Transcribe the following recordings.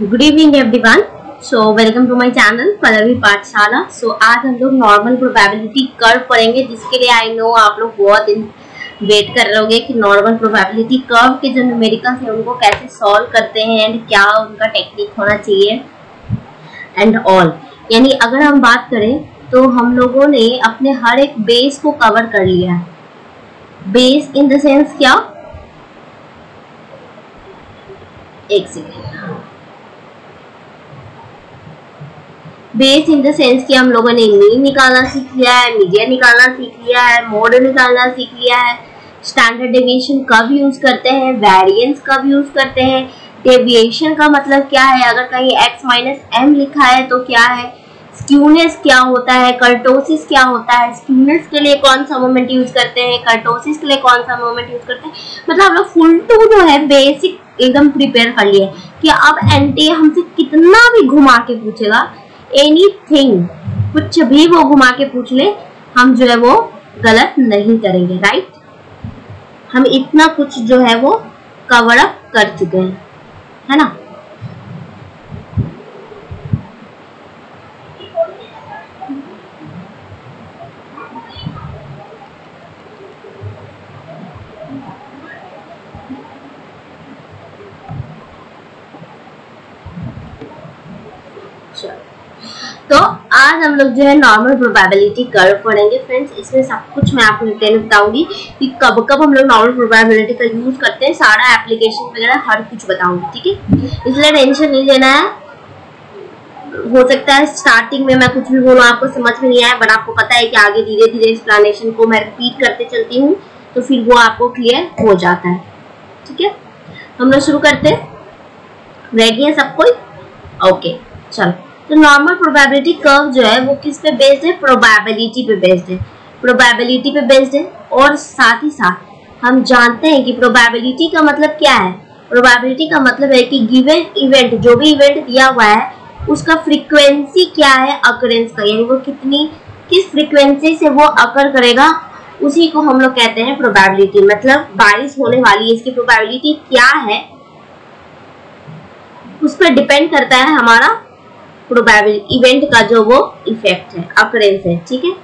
Good evening everyone so welcome to my channel Pallavi Pathshala so आज हम लोग normal probability curve पढ़ेंगे, जिसके लिए आई नो आप लोग बहुत वेट कर रहे होंगे कि नॉर्मल प्रोबेबिलिटी कर्व के जो न्यूमेरिकल्स हैं, उनको कैसे सॉल्व करते हैं एंड क्या उनका टेक्निक होना चाहिए एंड ऑल यानी अगर हम बात करें तो हम लोगों ने अपने हर एक बेस को कवर कर लिया है। बेस इन द सेंस क्या? एक second base in the sense कि हम लोगों ने मीन निकालना सीख लिया है मीडिया निकालना सीख लिया है मोड निकालना सीख लिया है। स्टैंडर्ड डेविएशन कब यूज़ करते हैं? वेरिएंस कब यूज़ करते हैं? डेविएशन का मतलब क्या है? अगर कहीं x माइनस एम लिखा है तो क्या है? स्क्यूनेस क्या होता है? कर्टोसिस क्या होता है? स्क्यूनेस के लिए कौन सा मोमेंट यूज़ करते हैं? कर्टोसिस के लिए कौन सा मोमेंट यूज़ करते हैं? मतलब हम लोग फुल टू जो है बेसिक एकदम प्रिपेयर कर लिए कि अब एनटीए हमसे कितना भी घुमा के पूछेगा एनीथिंग कुछ भी वो घुमा के पूछ ले, हम जो है वो गलत नहीं करेंगे राइट हम इतना कुछ जो है वो कवर अप कर चुके हैं, है ना तो आज हम लोग जो है नॉर्मल प्रोबेबिलिटी कर्व पढ़ेंगे। फ्रेंड्स इसमें सब कुछ मैं आपको डिटेल बताऊँगी कि कब कब हम लोग नॉर्मल प्रोबेबिलिटी का यूज़ करते हैं। सारा एप्लीकेशन वगैरह हर कुछ बताऊँगी, ठीक है? इसलिए टेंशन नहीं लेना है। हो सकता है स्टार्टिंग में मैं कुछ भी बोलूँ, आपको समझ में नहीं आया बट आपको पता है कि आगे धीरे धीरे एक्सप्लेनेशन को मैं रिपीट करते चलती हूँ तो फिर वो आपको क्लियर हो जाता है, ठीक है? हम लोग शुरू करते हैं। रेडी है सब कोई? ओके चलो। तो नॉर्मल प्रोबेबिलिटी कर्व जो है, वो किस पे बेस्ड है? प्रोबेबिलिटी पे बेस्ड है। प्रोबेबिलिटी पे बेस्ड है और साथ ही साथ हम जानते हैं कि प्रोबेबिलिटी का मतलब क्या है। प्रोबेबिलिटी का मतलब है कि गिवन इवेंट जो भी इवेंट दिया हुआ है, उसका फ्रीक्वेंसी क्या है? अकरेंस का, यानी वो कितनी, किस फ्रीक्वेंसी से वो अकर करेगा? उसी को हम लोग कहते हैं प्रोबेबिलिटी मतलब बारिश होने वाली है, इसकी प्रोबेबिलिटी क्या है? उस पर डिपेंड करता है हमारा प्रोबेबिलिटी इवेंट का जो वो इफ़ेक्ट है अकरेंस है, ठीक है?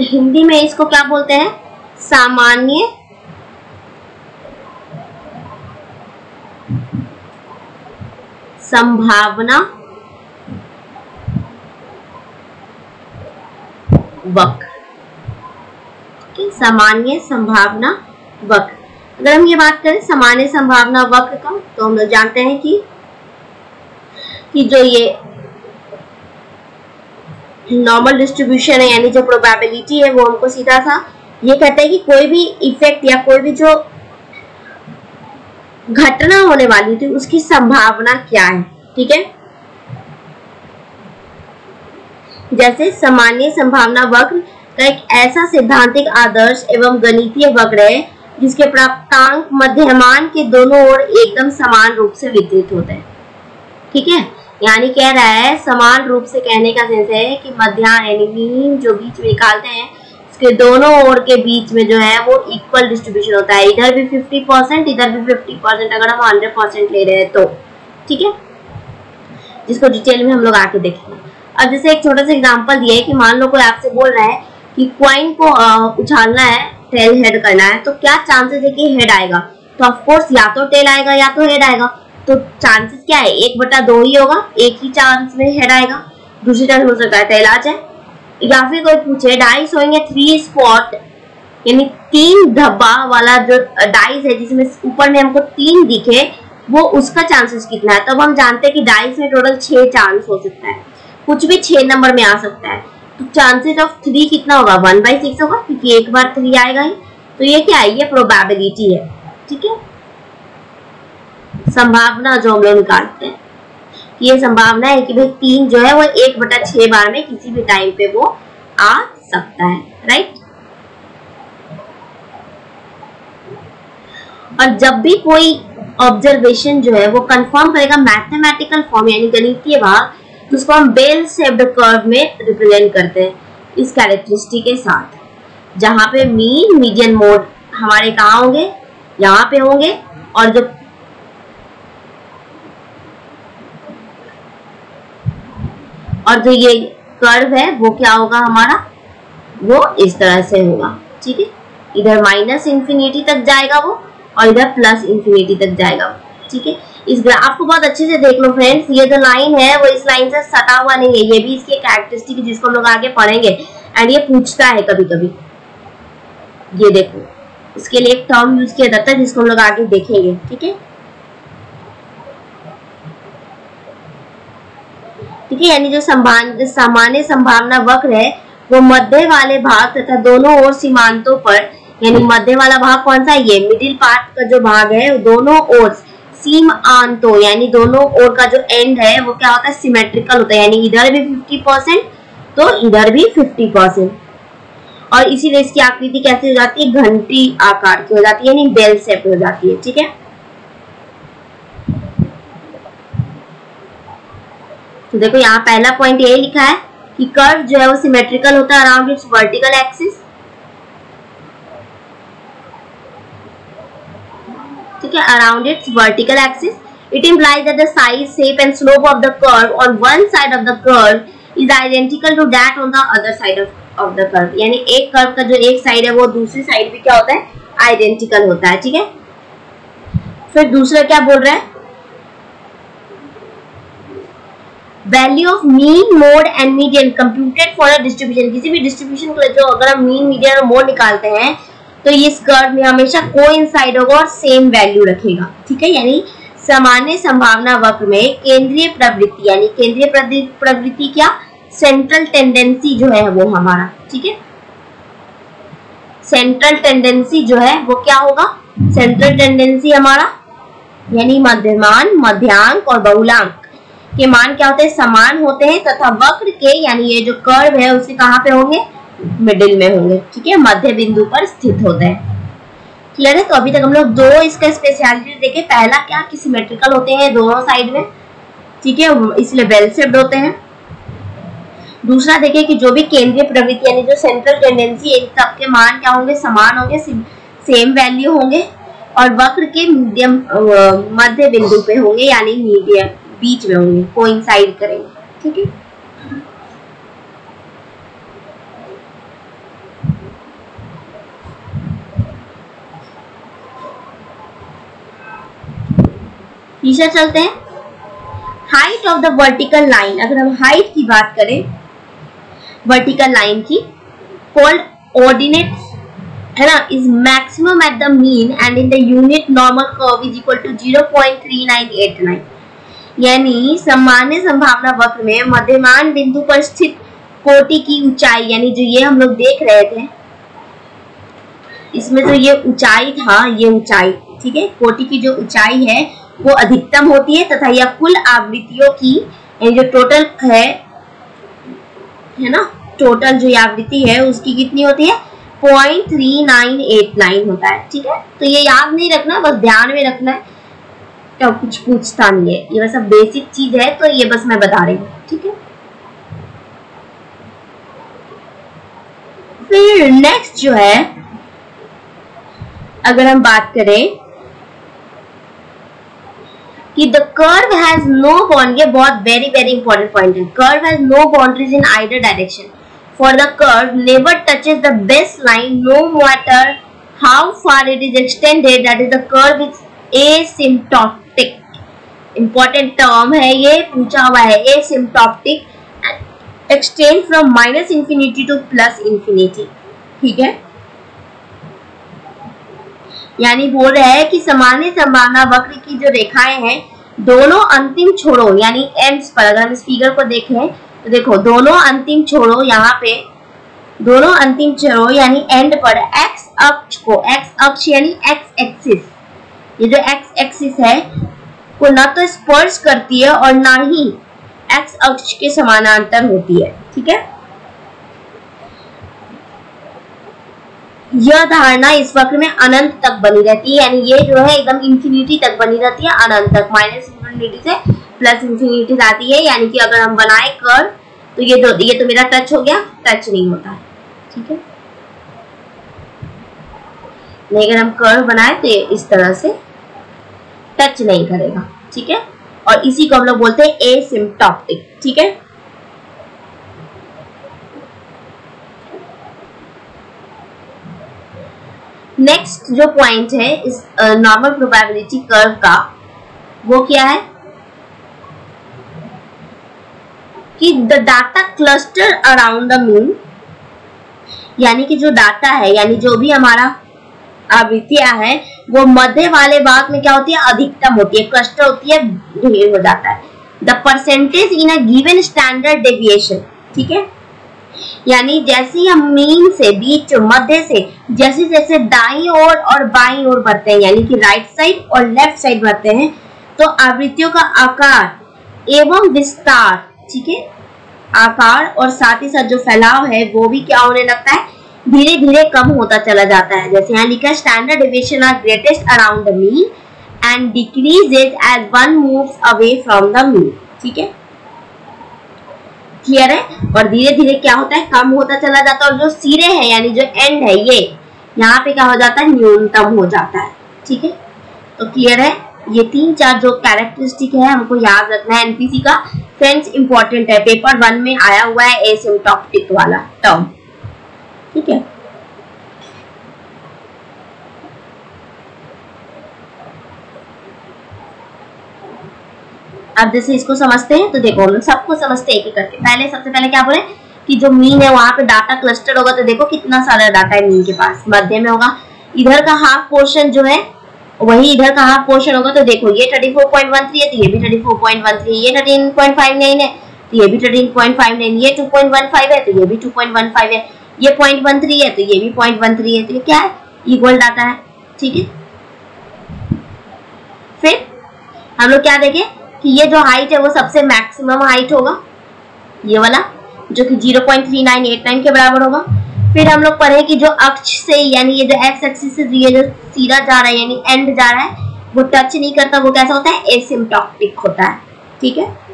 हिंदी में इसको क्या बोलते हैं? सामान्य संभावना वक्र। सामान्य संभावना वक्र। अगर हम ये बात करें सामान्य संभावना वक्र का तो हम लोग जानते हैं कि कि जो ये नॉर्मल डिस्ट्रीब्यूशन है, यानी जो प्रोबेबिलिटी है, वो हमको सीधा सा ये कहता है कि कोई भी इफ़ेक्ट या कोई भी जो घटना होने वाली थी, उसकी संभावना क्या है? ठीक है? जैसे सामान्य संभावना वक्र का एक ऐसा सिद्धांतिक आदर्श एवं गणितीय वक्र है, जिसके प्राप्तांक मध्यमान के दोनों ओर एकदम समान रूप से वितरित होते हैं। ठीक है? यानी कह रहा है, समान रूप से कहने का सेंस है कि मध्यान्ह यानी मीन जो बीच में निकालते हैं उसके दोनों ओर के बीच में जो है वो इक्वल डिस्ट्रीब्यूशन होता है। इधर भी 50 परसेंट इधर भी 50 परसेंट अगर हम 100 परसेंट ले रहे हैं तो। ठीक है? जिसको डिटेल में हम लोग आके देखेंगे। अब जैसे एक छोटा सा एग्जांपल दिया है कि मान लो कोई आपसे बोल रहा है कि क्वाइन को उछालना है टेल हेड करना है तो क्या चांसेस है कि हेड आएगा? तो ऑफकोर्स या तो टेल आएगा या तो हेड आएगा। तो चांसेस क्या है? एक बटा दो ही होगा, एक ही चांस में हेड आएगा। दूसरी तरफ़ हो सकता है टेल आ जाए। या फिर कोई पूछे डाइस होंगे थ्री स्पॉट यानी तीन धब्बा वाला जो डाइस है, जिसमें ऊपर में हमको तीन दिखे, वो उसका चांसेस कितना है? तब तो हम जानते हैं कि डाइस में टोटल छह चांस हो सकता है। कुछ भी छह नंबर में आ सकता है। तो चांसेस ऑफ़ थ्री कितना होगा? वन बाई सिक्स होगा, क्योंकि एक बार थ्री आएगा ही। तो ये क्या है? ये प्रोबेबिलिटी है। ठीक है? संभावना जो हम लोग निकालते हैं। ये संभावना है कि भाई तीन जो है वो एक बटा छह बार में किसी भी टाइम पे वो आ सकता है राइट और जब भी कोई ऑब्जर्वेशन जो है वो कंफर्म करेगा मैथमेटिकल फॉर्म यानी गणितीय भाग तो उसको हम बेल सेप्ड कर्व में रिप्रेजेंट करते हैं इस कैरेक्टरिस्टिक के साथ। जहाँ पे मीन मीडियन मोड हमारे कहा होंगे? यहाँ पे होंगे। और जो और जो ये कर्व है, वो क्या होगा हमारा? वो इस तरह से होगा, ठीक है? इधर माइनस इंफिनिटी तक जाएगा वो और इधर प्लस इंफिनिटी तक जाएगा ठीक है? इस ग्राफ को बहुत अच्छे से देख लो फ्रेंड्स ये जो लाइन है, वो इस लाइन से सटा हुआ नहीं है, ये भी इसकी कैरेक्टरिस्टिक जिसको हम लोग आगे पढ़ेंगे। एंड ये पूछता है कभी कभी ये देखो, इसके लिए एक टर्म यूज़ किया जाता है जिसको हम लोग आगे देखेंगे, ठीक है? ठीक है, यानी जो सामान्य संभावना वक्र है, वो मध्य वाले भाग तथा दोनों ओर सीमांतों पर, यानी मध्य वाला भाग कौन सा ये मिडिल पार्ट का जो भाग है, दोनों ओर सीम आंतो यानी दोनों ओर का जो एंड है, वो क्या होता है? सिमेट्रिकल होता है, यानी इधर भी 50 परसेंट तो इधर भी 50 परसेंट और इसीलिए इसकी आकृति कैसे हो जाती है? घंटी आकार की हो जाती है, यानी बेल सेप हो जाती है, ठीक है? तो देखो यहाँ पहला पॉइंट यही लिखा है कि कर्व जो है वो सिमेट्रिकल होता है अराउंड इट्स वर्टिकल एक्सिस ठीक है around its vertical axis it implies that the size, shape and slope of the curve on one side of the curve is identical to that on the other side of of the curve यानी एक curve का जो एक side है, वो दूसरी side भी क्या होता है? आइडेंटिकल होता है, ठीक है? फिर दूसरा क्या बोल रहा है? Value of mean mode and median computed for a distribution किसी भी डिस्ट्रीब्यूशन के लिए जो अगर हम मीन मीडियन और मोड निकालते हैं तो इस कर्व में हमेशा को इनसाइड होगा और सेम वैल्यू रखेगा। ठीक है? यानी सामान्य संभावना वक्र में केंद्रीय प्रवृत्ति, यानी केंद्रीय प्रवृत्ति क्या? सेंट्रल टेंडेंसी जो है वो हमारा। ठीक है? सेंट्रल टेंडेंसी जो है वो क्या होगा? सेंट्रल टेंडेंसी हमारा, यानी मध्यमान, मध्यांक और बहुलांक। के मान क्या होते हैं? समान होते हैं तथा वक्र के, यानी ये जो कर्व है उसके कहाँ पे होंगे? मिडिल में होंगे, ठीक है? मध्य बिंदु पर स्थित होते हैं। क्लियर है? तो अभी तक हम लोग दो इसका स्पेशलिटी देखे। पहला क्या? कि सिमेट्रिकल होते हैं दोनों साइड में, ठीक है? इसलिए वेल सेप्ड होते हैं। दूसरा देखिए कि जो भी केंद्रीय प्रवृत्ति, यानी जो सेंट्रल टेंडेंसी है सबके मान क्या होंगे? समान होंगे सेम वैल्यू होंगे, और वक्र के मीडियम मध्य बिंदु पे होंगे, यानी मीडियम बीच में होंगे कोइंसाइड करेंगे, ठीक है? नीचे चलते हैं। Height of the vertical line अगर हम हाइट की बात करें वर्टिकल लाइन की कॉल्ड ऑर्डिनेट है ना? Is maximum at the mean and in the unit normal curve is equal to 0.3989 यानी सामान्य संभावना वक्र में मध्यमान बिंदु पर स्थित कोटि की ऊंचाई, यानी जो ये हम लोग देख रहे थे, इसमें जो ये ऊंचाई था, ये ऊंचाई, ठीक है? कोटि की जो ऊंचाई है, वो अधिकतम होती है तथा यह कुल आवृत्तियों की जो टोटल है है ना? टोटल जो आवृत्ति है, उसकी कितनी होती है? Point three nine eight nine होता है, ठीक है? तो ये याद नहीं रखना, बस ध्यान में रखना है। क्या कुछ पूछता नहीं है। ये वैसा बेसिक चीज़ है तो ये बस मैं बता रही हूँ, ठीक है? फिर नेक्स्ट जो है, अगर हम बात करें कि the curve has no bound ये बहुत वेरी वेरी इंपॉर्टेंट पॉइंट है। Curve has no boundaries in either direction for the curve never touches the base line no matter how far it is extended that is the curve is asymptotic. Important term है, ये पूछा हुआ है asymptotic extend from minus infinity to plus infinity ठीक है? यानी बोल रहे हैं कि सामान्य संभावना वक्र की जो रेखाएँ हैं, दोनों अंतिम छोड़ो यानी एंड्स पर, अगर हम इस फिगर को देखें तो देखो, दोनों अंतिम छोड़ो यहाँ पे, दोनों अंतिम छोड़ो यानी एंड पर एक्स अक्ष को एक्स अक्ष यानी एक्स एक्सिस ये जो एक्स एक्सिस है को न तो स्पर्श करती है और ना ही एक्स अक्ष के समानांतर होती है, ठीक है? यह धारणा इस वक्र में अनंत तक बनी रहती है, यानी ये जो है एकदम इंफिनिटी तक बनी रहती है, अनंत तक माइनस इंफिनिटी से प्लस इंफिनिटी आती है, यानी कि अगर हम बनाए कर तो ये तो ये तो मेरा टच हो गया टच नहीं होता, ठीक है? अगर हम कर्व बनाए तो इस तरह से टच नहीं करेगा, ठीक है? और इसी को हम लोग बोलते हैं एसिम्टोटिक ठीक है? नेक्स्ट जो पॉइंट है इस नॉर्मल प्रोबेबिलिटी कर्व का, वो क्या है? कि the data cluster around the mean यानी कि जो डाटा है, यानी जो भी हमारा आवृत्तियाँ है। वो मध्य वाले भाग में क्या होती है? अधिकतम होती है। क्लस्टर होती है ढेर हो जाता है। The percentage in a given standard deviation ठीक है? यानी जैसे हम मीन से, बीच, मध्य से, जैसे जैसे दाई ओर और बाई ओर बढ़ते हैं, यानी कि राइट साइड और लेफ़्ट साइड बढ़ते हैं तो आवृत्तियों का आकार एवं विस्तार, ठीक है? आकार और साथ ही साथ जो फैलाव है, वो भी क्या होने लगता है? धीरे धीरे कम होता चला जाता है। जैसे यहाँ लिखा standard deviation are greatest around the mean and decreases as one moves away from the mean ठीक है? क्लियर है? और धीरे धीरे क्या होता है? कम होता चला जाता है। और जो सिरे है, यानी जो एंड है, ये, यहाँ पे क्या हो जाता है? न्यूनतम हो जाता है। ठीक है? तो क्लियर है? ये तीन चार जो कैरेक्टरिस्टिक है, हमको याद रखना है एनपीसी का। फ्रेंड्स इंपॉर्टेंट है। पेपर वन में आया हुआ है एसिम्टोटिक वाला टर्म ठीक है? अब जैसे इसको समझते हैं तो देखो, हम सबको समझते हैं एक करके। पहले, सबसे पहले क्या बोले? कि जो मीन है, वहाँ पे डाटा क्लस्टर होगा तो देखो कितना सारा डाटा है मीन के पास। मध्य में होगा। इधर का हाफ़ पोर्शन जो है, वही इधर का हाफ़ पोर्शन होगा तो देखो, ये thirty four point one three है तो ये भी thirty four point one three ये थर्टीन पॉइंट फाइव नाइन है तो ये भी थर्टीन पॉइंट फाइव नाइन ये टू पॉइंट वन फाइव है तो ये भी टू पॉइंट वन फाइव है। ये पॉइंट वन थ्री है तो ये भी पॉइंट वन थ्री है तो ये क्या है? इक्वल डाटा है, ठीक है? फिर हम लोग क्या देखें कि ये जो हाइट है, वो सबसे मैक्सिमम हाइट होगा। ये वाला, जो कि 0.3989 के बराबर होगा। फिर हम लोग पढ़े कि जो अक्ष से, यानी ये जो एक्स एक्सिस से ये जो सीधा जा रहा है, यानी एंड जा रहा है, वो टच नहीं करता, वो कैसा होता है? एसिम्टोटिक होता है, ठीक है?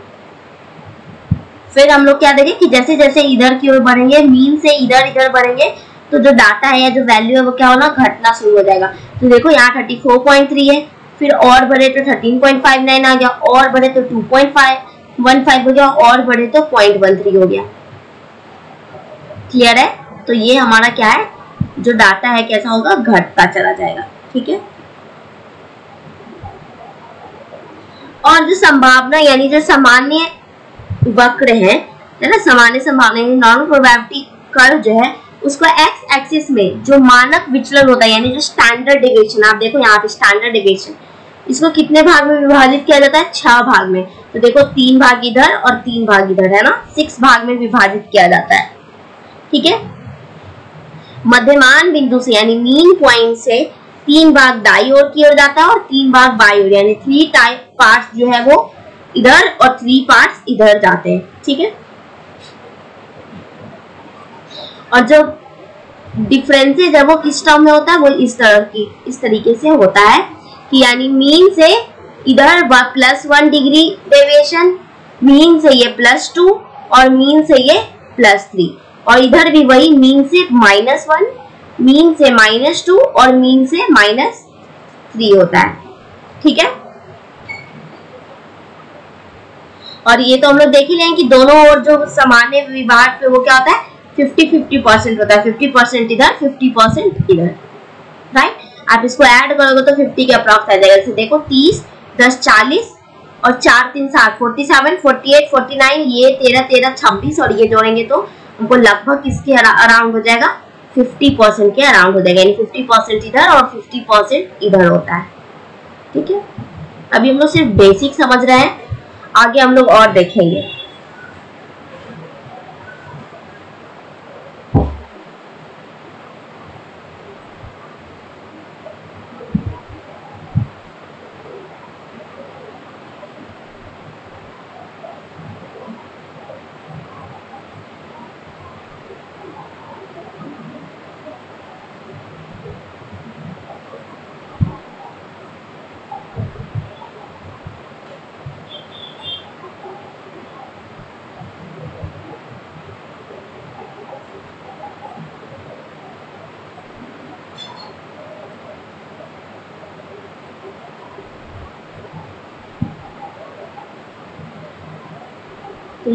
फिर हम लोग क्या देखें कि जैसे जैसे इधर की ओर बढ़ेंगे मीन से इधर इधर बढ़ेंगे तो जो डाटा है या जो वैल्यू है वो क्या होना, घटना शुरू हो जाएगा। तो देखो यहाँ थर्टी फोर पॉइंट थ्री है, फिर और बढ़े तो थर्टीन पॉइंट फाइव नाइन आ गया, और बढ़े तो two point five one five हो गया, और बढ़े तो पॉइंट वन थ्री हो गया। क्लियर है? तो ये हमारा क्या है? जो डाटा है कैसा होगा? घटता चला जाएगा। ठीक है? और जो संभावना, यानी जो सामान्य वक्र है है ना? सामान्य संभावना नॉर्मल प्रोबेबिलिटी कर्व जो है, उसको एक्स एक्सिस में जो मानक विचलन होता है, यानी जो स्टैंडर्ड डिविएशन आप देखो यहाँ पे स्टैंडर्ड डिविएशन इसको कितने भाग में विभाजित किया जाता है? छह भाग में। तो देखो, तीन भाग इधर और तीन भाग इधर, है ना? सिक्स भाग में विभाजित किया जाता है। ठीक है? मध्यमान बिंदु से, यानी मीन पॉइंट से, तीन भाग दाई ओर की ओर जाता है और तीन भाग बाई ओर, यानी थ्री टाइप पार्ट्स जो है वो इधर और थ्री पार्ट्स इधर जाते हैं, ठीक है? और जो डिफरेंसेज है वो किस टर्म में होता है, वो इस तरह की, इस तरीके से होता है कि यानी मीन से इधर plus one degree deviation mean से ये प्लस टू और मीन से ये प्लस थ्री और इधर भी वही मीन से माइनस वन मीन से माइनस टू और मीन से माइनस थ्री होता है, ठीक है? और ये तो हम लोग देख ही लें कि दोनों ओर जो सामान्य विभाग पे वो क्या होता है? फिफ्टी फिफ्टी परसेंट होता है। फिफ्टी परसेंट इधर फिफ्टी परसेंट इधर। राइट आप इसको ऐड करोगे तो फिफ्टी के अप्रॉक्स आ जाएगा। देखो, तीस, दस, चालीस और चार, तीन, सात forty seven forty eight forty nine ये तेरह तेरह, छब्बीस और ये जोड़ेंगे तो हमको लगभग किसके अराउंड हो जाएगा। फिफ्टी परसेंट के अराउंड हो जाएगा। यानी फिफ्टी परसेंट इधर और फिफ्टी परसेंट इधर होता है। ठीक है? अभी हम लोग सिर्फ़ बेसिक समझ रहे हैं। आगे हम लोग और देखेंगे।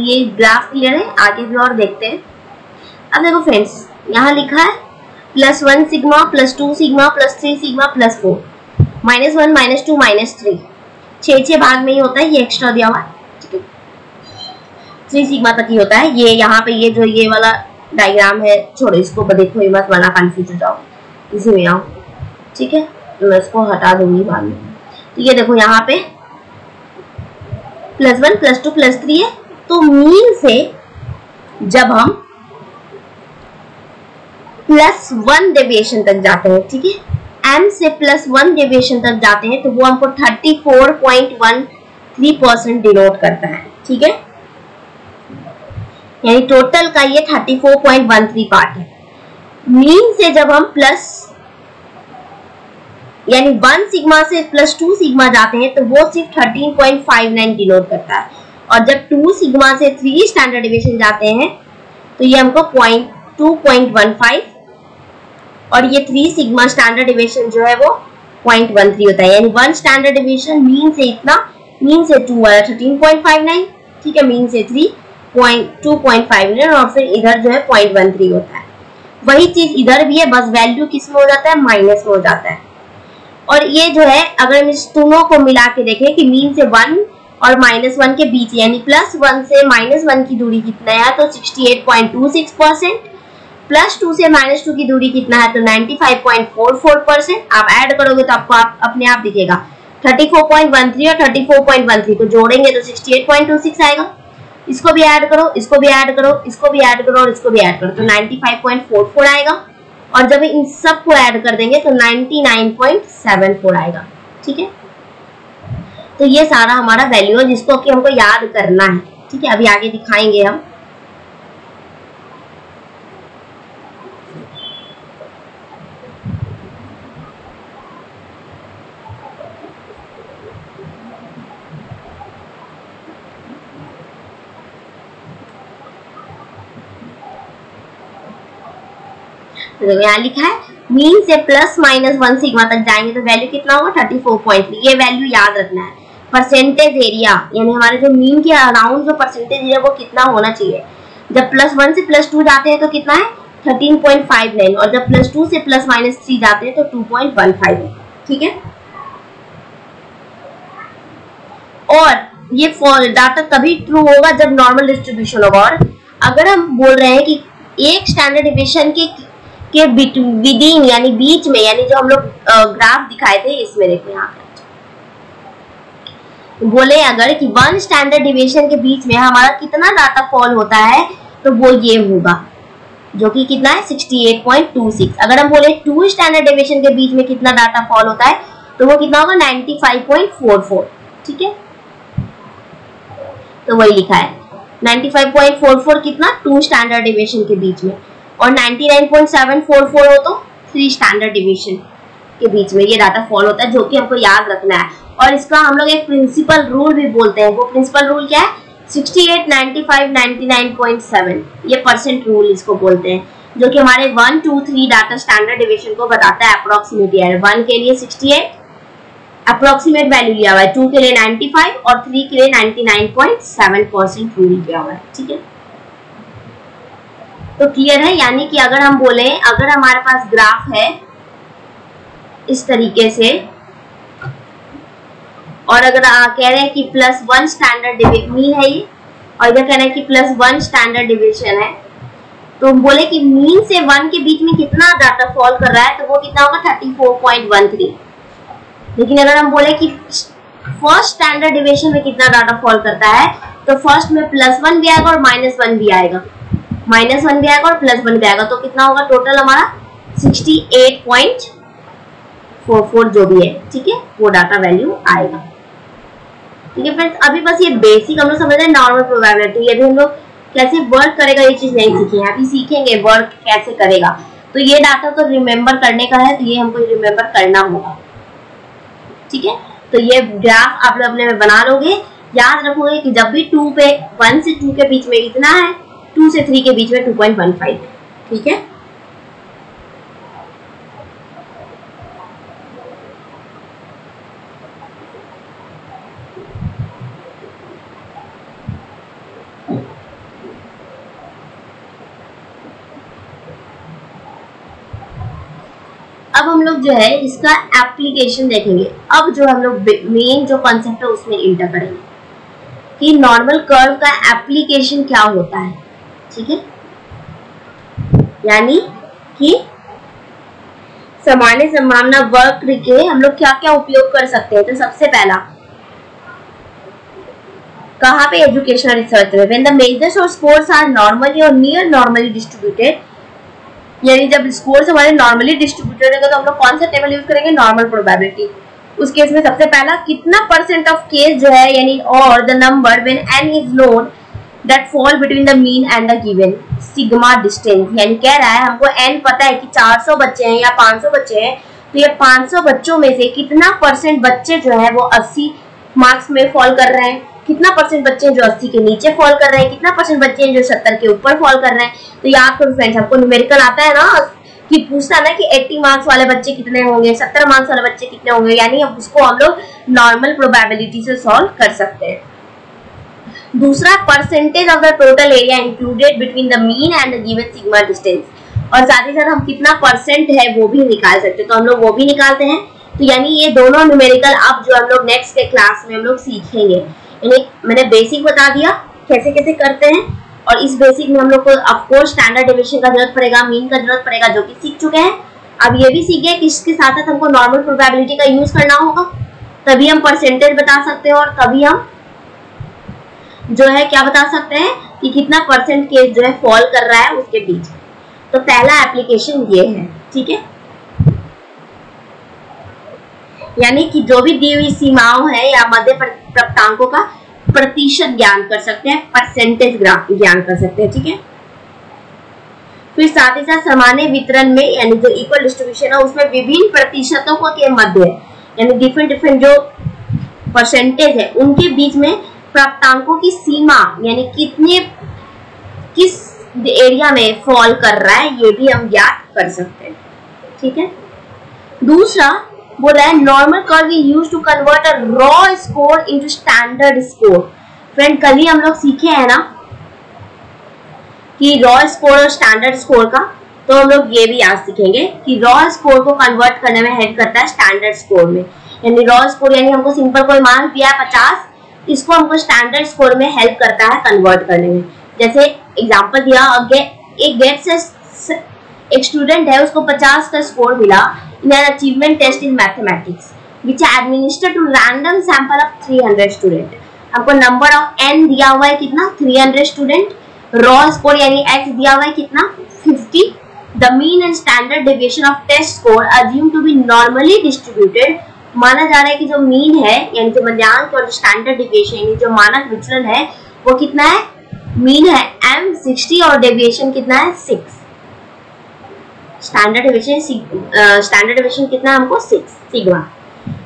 ये ग्राफ क्लियर है? आगे भी और देखते हैं। अब देखो फ्रेंड्स यहाँ लिखा है plus one sigma plus two sigma plus three sigma plus four minus one minus two minus three छः छः भाग में ही होता है, ये एक्स्ट्रा दिया हुआ थ्री सिग्मा तक ही होता है। ये यहाँ पे ये जो ये वाला डायग्राम है, छोड़ो, इसको देखो ये मत वरना कन्फ्यूज़ हो जाओ। इसी में आओ। ठीक है? तो मैं इसको हटा दूँगी बाद में। तो ये देखो यहाँ पे plus one plus two plus three है। तो मीन से जब हम प्लस वन डेविएशन तक जाते हैं, ठीक है? एम से प्लस वन डेविएशन तक जाते हैं तो वो हमको thirty four point one three percent denote करता है, ठीक है? यानी टोटल का ये thirty four point one three part है। मीन से जब हम प्लस यानी वन सिग्मा से प्लस टू सिग्मा जाते हैं तो वो सिर्फ़ thirteen point five nine denote करता है। और जब टू सिग्मा से थ्री स्टैंडर्ड डिविएशन जाते हैं तो ये हमको point two point one five और ये थ्री सिग्मा स्टैंडर्ड डिविएशन जो है वो पॉइंट वन थ्री होता है। यानी वन स्टैंडर्ड डिविएशन मीन से इतना मीन से टू वाला थर्टीन पॉइंट फाइव नाइन ठीक है मीन से three point two point five nine और फिर इधर जो है पॉइंट वन थ्री होता है। वही चीज़ इधर भी है, बस वैल्यू किसमें हो जाता है माइनस में हो जाता है। और ये जो है, अगर हम इस दोनों को मिला के देखें कि मीन से वन और माइनस वन के बीच यानी प्लस वन से माइनस वन की दूरी कितना है? तो sixty eight point two six percent plus two से माइनस टू की दूरी कितना है? तो ninety five point four four percent आप ऐड करोगे तो आपको आप, अपने आप दिखेगा। Thirty four point one three और thirty four point one three को जोड़ेंगे तो sixty eight point two six आएगा। इसको भी ऐड करो इसको भी ऐड करो इसको भी ऐड करो और इसको भी ऐड करो। तो ninety five point four four आएगा और जब इन सबको ऐड कर देंगे तो ninety nine point seven four आएगा। ठीक है? तो ये सारा हमारा वैल्यू है, जिसको कि हमको याद करना है। ठीक है, अभी आगे दिखाएँगे हम। तो यहाँ लिखा है मीन से प्लस माइनस वन सिग्मा तक जाएँगे तो वैल्यू कितना होगा? थर्टी फोर पॉइंट ये वैल्यू याद रखना है। परसेंटेज एरिया यानी हमारे जो मीन के अराउंड जो परसेंटेज एरिया वो कितना होना चाहिए? जब प्लस वन से प्लस टू जाते हैं तो कितना है? थर्टीन पॉइंट फाइव नाइन और जब प्लस टू से प्लस माइनस थ्री जाते हैं तो टू पॉइंट वन फाइव ठीक है? और ये डाटा तभी ट्रू होगा जब नॉर्मल डिस्ट्रीब्यूशन होगा। और अगर हम बोल रहे हैं कि एक स्टैंडर्ड डिविएशन के के विदिन यानी बीच में, यानी जो हम लोग ग्राफ दिखाए थे, इसमें देखो यहाँ बोले अगर कि वन स्टैंडर्ड डिविएशन के बीच में हमारा कितना डाटा फॉल होता है तो वो ये होगा, जो कि कितना है? 68.26 अगर हम बोले टू स्टैंडर्ड डिविएशन के बीच में कितना डाटा फॉल होता है तो वो कितना होगा? 95.44 ठीक है? तो वही लिखा है। 95.44 कितना? टू स्टैंडर्ड डिविएशन के बीच में। और 99.744 हो तो थ्री स्टैंडर्ड डिविएशन के बीच में ये डाटा फॉल होता है, जो कि हमको याद रखना है। और इसका हम लोग एक प्रिंसिपल रूल भी बोलते हैं। वो प्रिंसिपल रूल क्या है? 68, 95, 99.7 ये परसेंट रूल इसको बोलते हैं जो कि हमारे one two three data standard division को बताता है अप्रोक्सीमेट ईयर वन के लिए 68 अप्रोक्सीमेट वैल्यू लिया हुआ है। टू के लिए 95 और थ्री के लिए 99.7 परसेंट रूल लिया हुआ है। ठीक है? तो क्लियर है? यानी कि अगर हम बोले अगर हमारे पास ग्राफ है इस तरीके से और अगर आ, कह रहे हैं कि प्लस वन स्टैंडर्ड मीन है ये और इधर कह रहे हैं कि प्लस वन स्टैंडर्ड डिविजन है तो हम बोले कि मीन से वन के बीच में कितना डाटा फॉल कर रहा है तो वो कितना होगा? Thirty four point one three लेकिन अगर हम बोले कि फ़र्स्ट स्टैंडर्ड डिविजन में कितना डाटा फॉल करता है तो फ़र्स्ट में प्लस वन भी आएगा और माइनस वन भी आएगा। माइनस वन भी आएगा और प्लस वन भी आएगा तो कितना होगा टोटल हमारा? Sixty eight point four four जो भी है ठीक है? वो डाटा वैल्यू आएगा। ठीक है फ्रेंड्स अभी बस ये बेसिक हम लोग समझ रहे हैं नॉर्मल प्रोबेबिलिटी ये भी हम लोग कैसे वर्क करेगा, ये चीज़ नहीं सीखे अभी सीखेंगे वर्क कैसे करेगा। तो ये डाटा तो रिमेम्बर करने का है तो ये हमको रिमेम्बर करना होगा। ठीक है? तो ये ग्राफ आप लोग अपने में बना लोगे। याद रखोगे कि जब भी टू पे वन से टू के बीच में इतना है टू से थ्री के बीच में टू पॉइंट वन फाइव ठीक है अब हम जो है, इसका एप्लीकेशन देखेंगे। अब जो हम लोग मेन जो कॉन्सेप्ट है, उसमें इंटर करेंगे। कि नॉर्मल कर्व का एप्लीकेशन क्या होता है? ठीक है? यानी कि सामान्य संभावना वक्र के हम लोग क्या क्या उपयोग कर सकते हैं? तो सबसे पहला, कहाँ पे एजुकेशनल रिसर्च में व्हेन द मेजर्स और स्कोर्स आर नॉर्मली और नियर नॉर्मली डिस्ट्रीब्यूटेड यानी जब स्कोर्स हमारे नॉर्मली डिस्ट्रीब्यूटेड है तो हम लोग कौन सा टेबल यूज़ करेंगे? नॉर्मल प्रोबेबिलिटी उस केस में सबसे पहला कितना परसेंट ऑफ़ केस जो है, यानी और the number when n is known that fall between the mean and the given sigma distance यानी कह रहा है, हमको एन पता है कि 400 बच्चे हैं या 500 बच्चे हैं तो ये 500 बच्चों में से कितना परसेंट बच्चे जो है, वो 80 मार्क्स में फॉल कर रहे हैं? कितना परसेंट बच्चे हैं जो 80 के नीचे फॉल कर रहे हैं? कितना परसेंट बच्चे हैं जो 70 के ऊपर फॉल कर रहे हैं? तो याद करो फ्रेंड्स आपको न्यूमेरिकल आता है ना, कि पूछता ना कि 80 मार्क्स वाले बच्चे कितने होंगे 70 मार्क्स वाले बच्चे कितने होंगे? यानी अब उसको हम लोग नॉर्मल प्रोबेबिलिटी से सॉल्व कर सकते हैं। दूसरा percentage of the total area included between the mean and the given sigma distance और साथ ही साथ हम कितना परसेंट है वो भी निकाल सकते हैं। तो हम लोग वो भी निकालते हैं। तो यानी ये दोनों न्यूमेरिकल अब जो हम लोग नेक्स्ट के क्लास में हम लोग सीखेंगे। मैंने बेसिक बता दिया कैसे कैसे करते हैं, और इस बेसिक में हम लोग को ऑफकोर्स स्टैंडर्ड डिविजन का ज़रूरत पड़ेगा मीन का ज़रूरत पड़ेगा, जो कि सीख चुके हैं। अब ये भी सीख गए कि इसके साथ साथ हमको नॉर्मल प्रोबेबिलिटी का यूज़ करना होगा। तभी हम परसेंटेज बता सकते हैं, और तभी हम जो है, क्या बता सकते हैं कि कितना परसेंट केस जो है फॉल कर रहा है उसके बीच तो पहला एप्लीकेशन ये है, ठीक है? यानी कि जो भी दी हुई सीमाओं है, या मध्य प्राप्तांकों का प्रतिशत ज्ञान कर सकते हैं परसेंटेज ज्ञान कर सकते हैं, ठीक है? फिर साथ ही साथ सामान्य वितरण में, यानी जो इक्वल डिस्ट्रीब्यूशन है, उसमें विभिन्न प्रतिशतों को मध्य यानी डिफरेंट डिफरेंट जो परसेंटेज है, उनके बीच में प्राप्तांकों की सीमा, यानी कितने, किस एरिया में फॉल कर रहा है, ये भी हम ज्ञात कर सकते हैं, ठीक है? दूसरा बोला है normal curve use to convert a raw score into standard score friend कल ही हम लोग सीखे हैं ना कि रॉ स्कोर और स्टैंडर्ड स्कोर का तो हम लोग ये भी आज सीखेंगे कि रॉ स्कोर को कन्वर्ट करने में हेल्प करता है स्टैंडर्ड स्कोर में. यानी रॉ स्कोर यानी हमको सिंपल कोई मान दिया है पचास, इसको हमको स्टैंडर्ड स्कोर में हेल्प करता है कन्वर्ट करने में. जैसे एग्ज़ाम्पल दिया एक गेट से एक स्टूडेंट है, उसको पचास का स्कोर मिला in an achievement test in mathematics, which are administered to random sample of 300 student आपको नंबर ऑफ़ n दिया हुआ है कितना? 300 स्टूडेंट रॉ स्कोर यानी x दिया हुआ है कितना? 50 the mean and standard deviation of test score assume to be normally distributed माना जा रहा है कि जो मीन है, यानी जो मध्यांक और स्टैंडर्ड डेविएशन यानी जो मानक विचलन है, वो कितना है? मीन है. M 60 और डेविएशन कितना है? 6 स्टैंडर्ड डिविजन स्टैंडर्ड डिविजन कितना हमको? सिक्स सिग्मा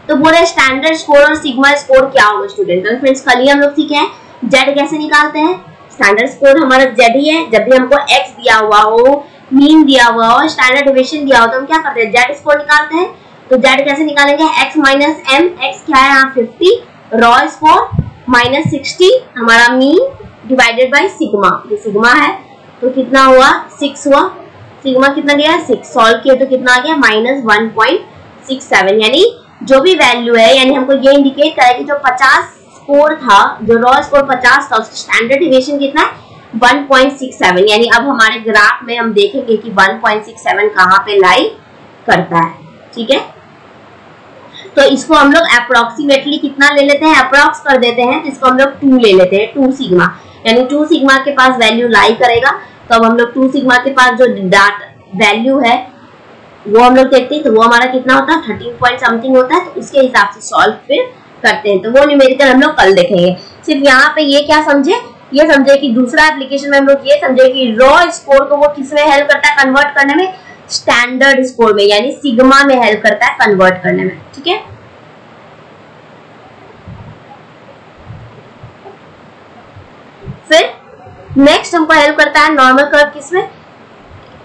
तो बोले स्टैंडर्ड स्कोर और सिग्मा स्कोर क्या होगा स्टूडेंट तो फ्रेंड्स कल ही हम लोग सीखे हैं जेड कैसे निकालते हैं? स्टैंडर्ड स्कोर हमारा जेड ही है, जब भी हमको एक्स दिया हुआ हो मीन दिया हुआ हो स्टैंडर्ड डिविजन दिया हो तो हम क्या करते हैं? जेड स्कोर निकालते हैं। तो जेड कैसे निकालेंगे? एक्स माइनस एम एक्स क्या है यहाँ? Fifty raw score minus sixty हमारा मीन डिवाइडेड बाई सिग्मा ये सिग्मा है। तो कितना हुआ? सिक्स हुआ। सिग्मा कितना दिया है सिक्स सॉल्व किया तो कितना आ गया? Minus one point six seven यानी जो भी वैल्यू है, यानी हमको ये इंडिकेट करा कि जो पचास स्कोर था, जो रॉ स्कोर पचास था, उसका स्टैंडर्ड डिविएशन कितना है? 1.67 यानी अब हमारे ग्राफ में हम देखेंगे कि 1.67 कहाँ पे लाई करता है। ठीक है? तो इसको हम लोग अप्रोक्सीमेटली कितना ले लेते हैं? अप्रोक्स कर देते हैं तो इसको हम लोग टू ले लेते हैं टू सिग्मा यानी टू सिग्मा के पास वैल्यू लाई करेगा। तो अब हम लोग टू सिग्मा के पास जो डाट वैल्यू है, वो हम लोग देखते हैं तो वो हमारा कितना होता है? थर्टीन पॉइंट समथिंग होता है तो उसके हिसाब से सॉल्व फिर करते हैं। तो वो न्यूमेरिकल हम लोग कल देखेंगे। सिर्फ़ यहाँ पे ये क्या समझे? ये समझे कि दूसरा एप्लीकेशन में हम लोग ये समझे कि रॉ स्कोर को वो किसमें हेल्प करता है कन्वर्ट करने में? स्टैंडर्ड स्कोर में, यानी सिग्मा में हेल्प करता है कन्वर्ट करने में। ठीक है? फिर नेक्स्ट हमको हेल्प करता है नॉर्मल कर्व किसमें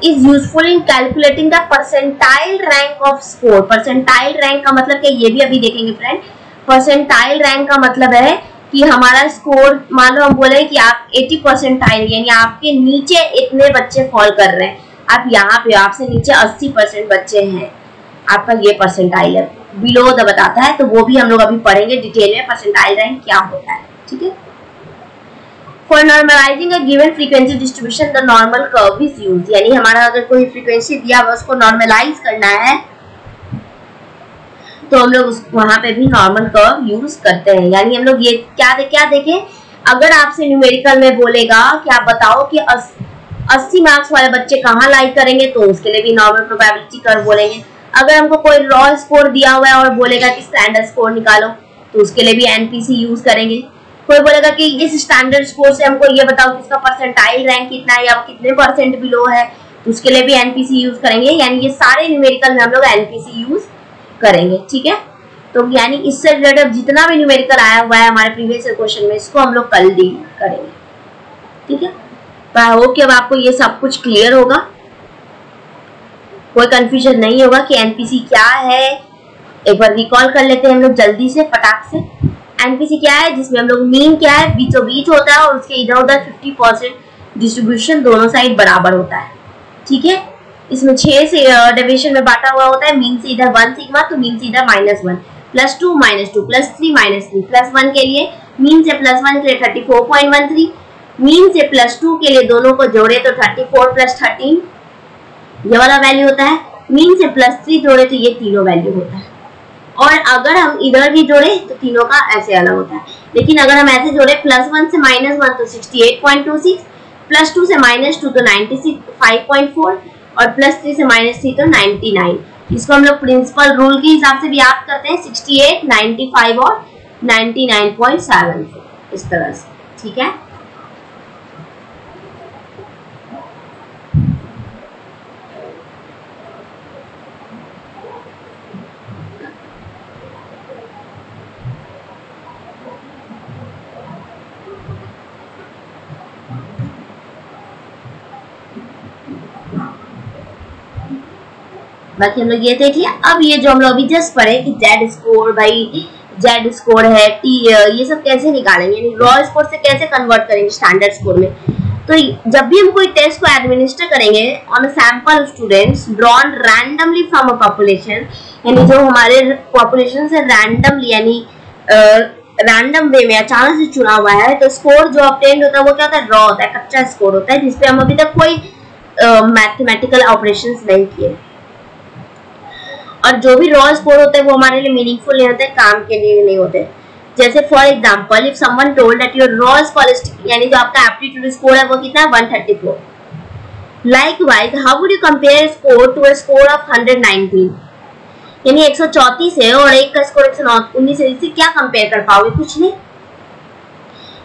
is useful in calculating the percentile rank of score percentile rank का मतलब क्या? ये भी अभी देखेंगे फ्रेंड परसेंटाइल रैंक का मतलब है कि हमारा स्कोर मान लो हम बोले कि आप 80 परसेंटाइल यानी आपके नीचे इतने बच्चे फॉल कर रहे हैं। आप यहाँ पे आपसे नीचे 80 परसेंट बच्चे हैं। आपका ये परसेंटाइल है। बिलो द बताता है तो वो भी हम लोग अभी पढ़ेंगे डिटेल में परसेंटाइल रैंक क्या होता है। ठीक है? For normalising a given frequency distribution the normal curve is use यानी हमारा अगर कोई फ्रीक्वेंसी दिया हुआ उसको नॉर्मलाइज करना है तो हम लोग वहाँ पे भी नॉर्मल कर्व यूज़ करते हैं। यानी हम लोग ये क्या दे, क्या देखें? अगर आपसे न्यूमेरिकल में बोलेगा कि आप बताओ कि अस्सी मार्क्स वाले बच्चे कहाँ लाइक करेंगे तो उसके लिए भी नॉर्मल प्रोबेबिलिटी कर्व बोलेंगे। अगर हमको कोई रॉ स्कोर दिया हुआ है और बोलेगा कि स्टैंडर्ड स्कोर निकालो तो उसके लिए भी एनपीसी यूज़ करेंगे। कोई बोलेगा कि इस स्टैंडर्ड स्कोर से हमको ये बताओ कि इसका परसेंटाइल रैंक कितना है या कितने परसेंट बिलो है। तो उसके लिए भी एनपीसी यूज़ करेंगे, यानी ये सारे न्यूमेरिकल में हम लोग एनपीसी यूज़ करेंगे, ठीक है? तो यानी इससे रिलेटेड जितना भी न्यूमेरिकल आया हुआ है हमारे प्रीवियस क्वेश्चन में, इसको हम लोग कल डील करेंगे, ठीक है? तो आई होप कि अब आपको ये सब कुछ क्लियर होगा। कोई कंफ्यूजन नहीं होगा कि एनपीसी क्या है। एक बार रिकॉल कर लेते हैं हम लोग जल्दी से, फटाक से। एनपीसी क्या है, जिसमें हम लोग मीन क्या है बीचों बीच होता है और उसके इधर उधर 50 परसेंट डिस्ट्रीब्यूशन दोनों साइड बराबर होता है। ठीक है? इसमें छह से डिविजन में बांटा हुआ होता है मीन से इधर वन सिग्मा तो मीन से इधर minus one plus two minus two plus three minus three plus one के लिए मीन से प्लस वन के लिए thirty four point one three mean से प्लस टू के लिए दोनों को जोड़े तो थर्टी फोर प्लस थर्टीन ये वाला वैल्यू होता है। मीन से प्लस थ्री जोड़े तो ये तीनों वैल्यू होता है। और अगर हम इधर भी जोड़े तो तीनों का ऐसे अलग होता है। लेकिन अगर हम ऐसे जोड़े प्लस वन से माइनस वन तो sixty eight point two six plus two से माइनस टू तो ninety six five point four और प्लस थ्री से माइनस थ्री तो नाइनटी नाइन इसको हम लोग प्रिंसिपल रूल के हिसाब से भी याद करते हैं सिक्सटी एट नाइनटी फाइव और नाइनटी नाइन पॉइंट सेवन इस तरह से। ठीक है? बाकी हम लोग ये देख लिया। अब ये जो हम लोग अभी जस्ट पढ़े कि जेड स्कोर भाई जेड स्कोर है टी ये सब कैसे निकालेंगे? यानी रॉ स्कोर से कैसे कन्वर्ट करेंगे स्टैंडर्ड स्कोर में? तो जब भी हम कोई टेस्ट को एडमिनिस्टर करेंगे on sample students drawn randomly from a population यानी जो हमारे पॉपुलेशन से रैंडमली यानी रैंडम वे में अचानक से चुना हुआ है तो स्कोर जो ऑप्टेन होता है, वो क्या होता है? रॉ होता है, कच्चा स्कोर होता है, जिसपे हम अभी तक कोई मैथमेटिकल ऑपरेशंस नहीं किए। और जो भी रॉ स्कोर होते हैं, वो हमारे लिए मीनिंगफुल नहीं होते, काम के लिए नहीं होते। जैसे for example if someone told that your raw scholastic यानी जो आपका एप्टीट्यूड स्कोर है, वो कितना है? 134 likewise how would you compare score to a score of 119 यानी 134 है और एक का स्कोर 119 है, इससे क्या कंपेयर कर पाओगे? कुछ नहीं।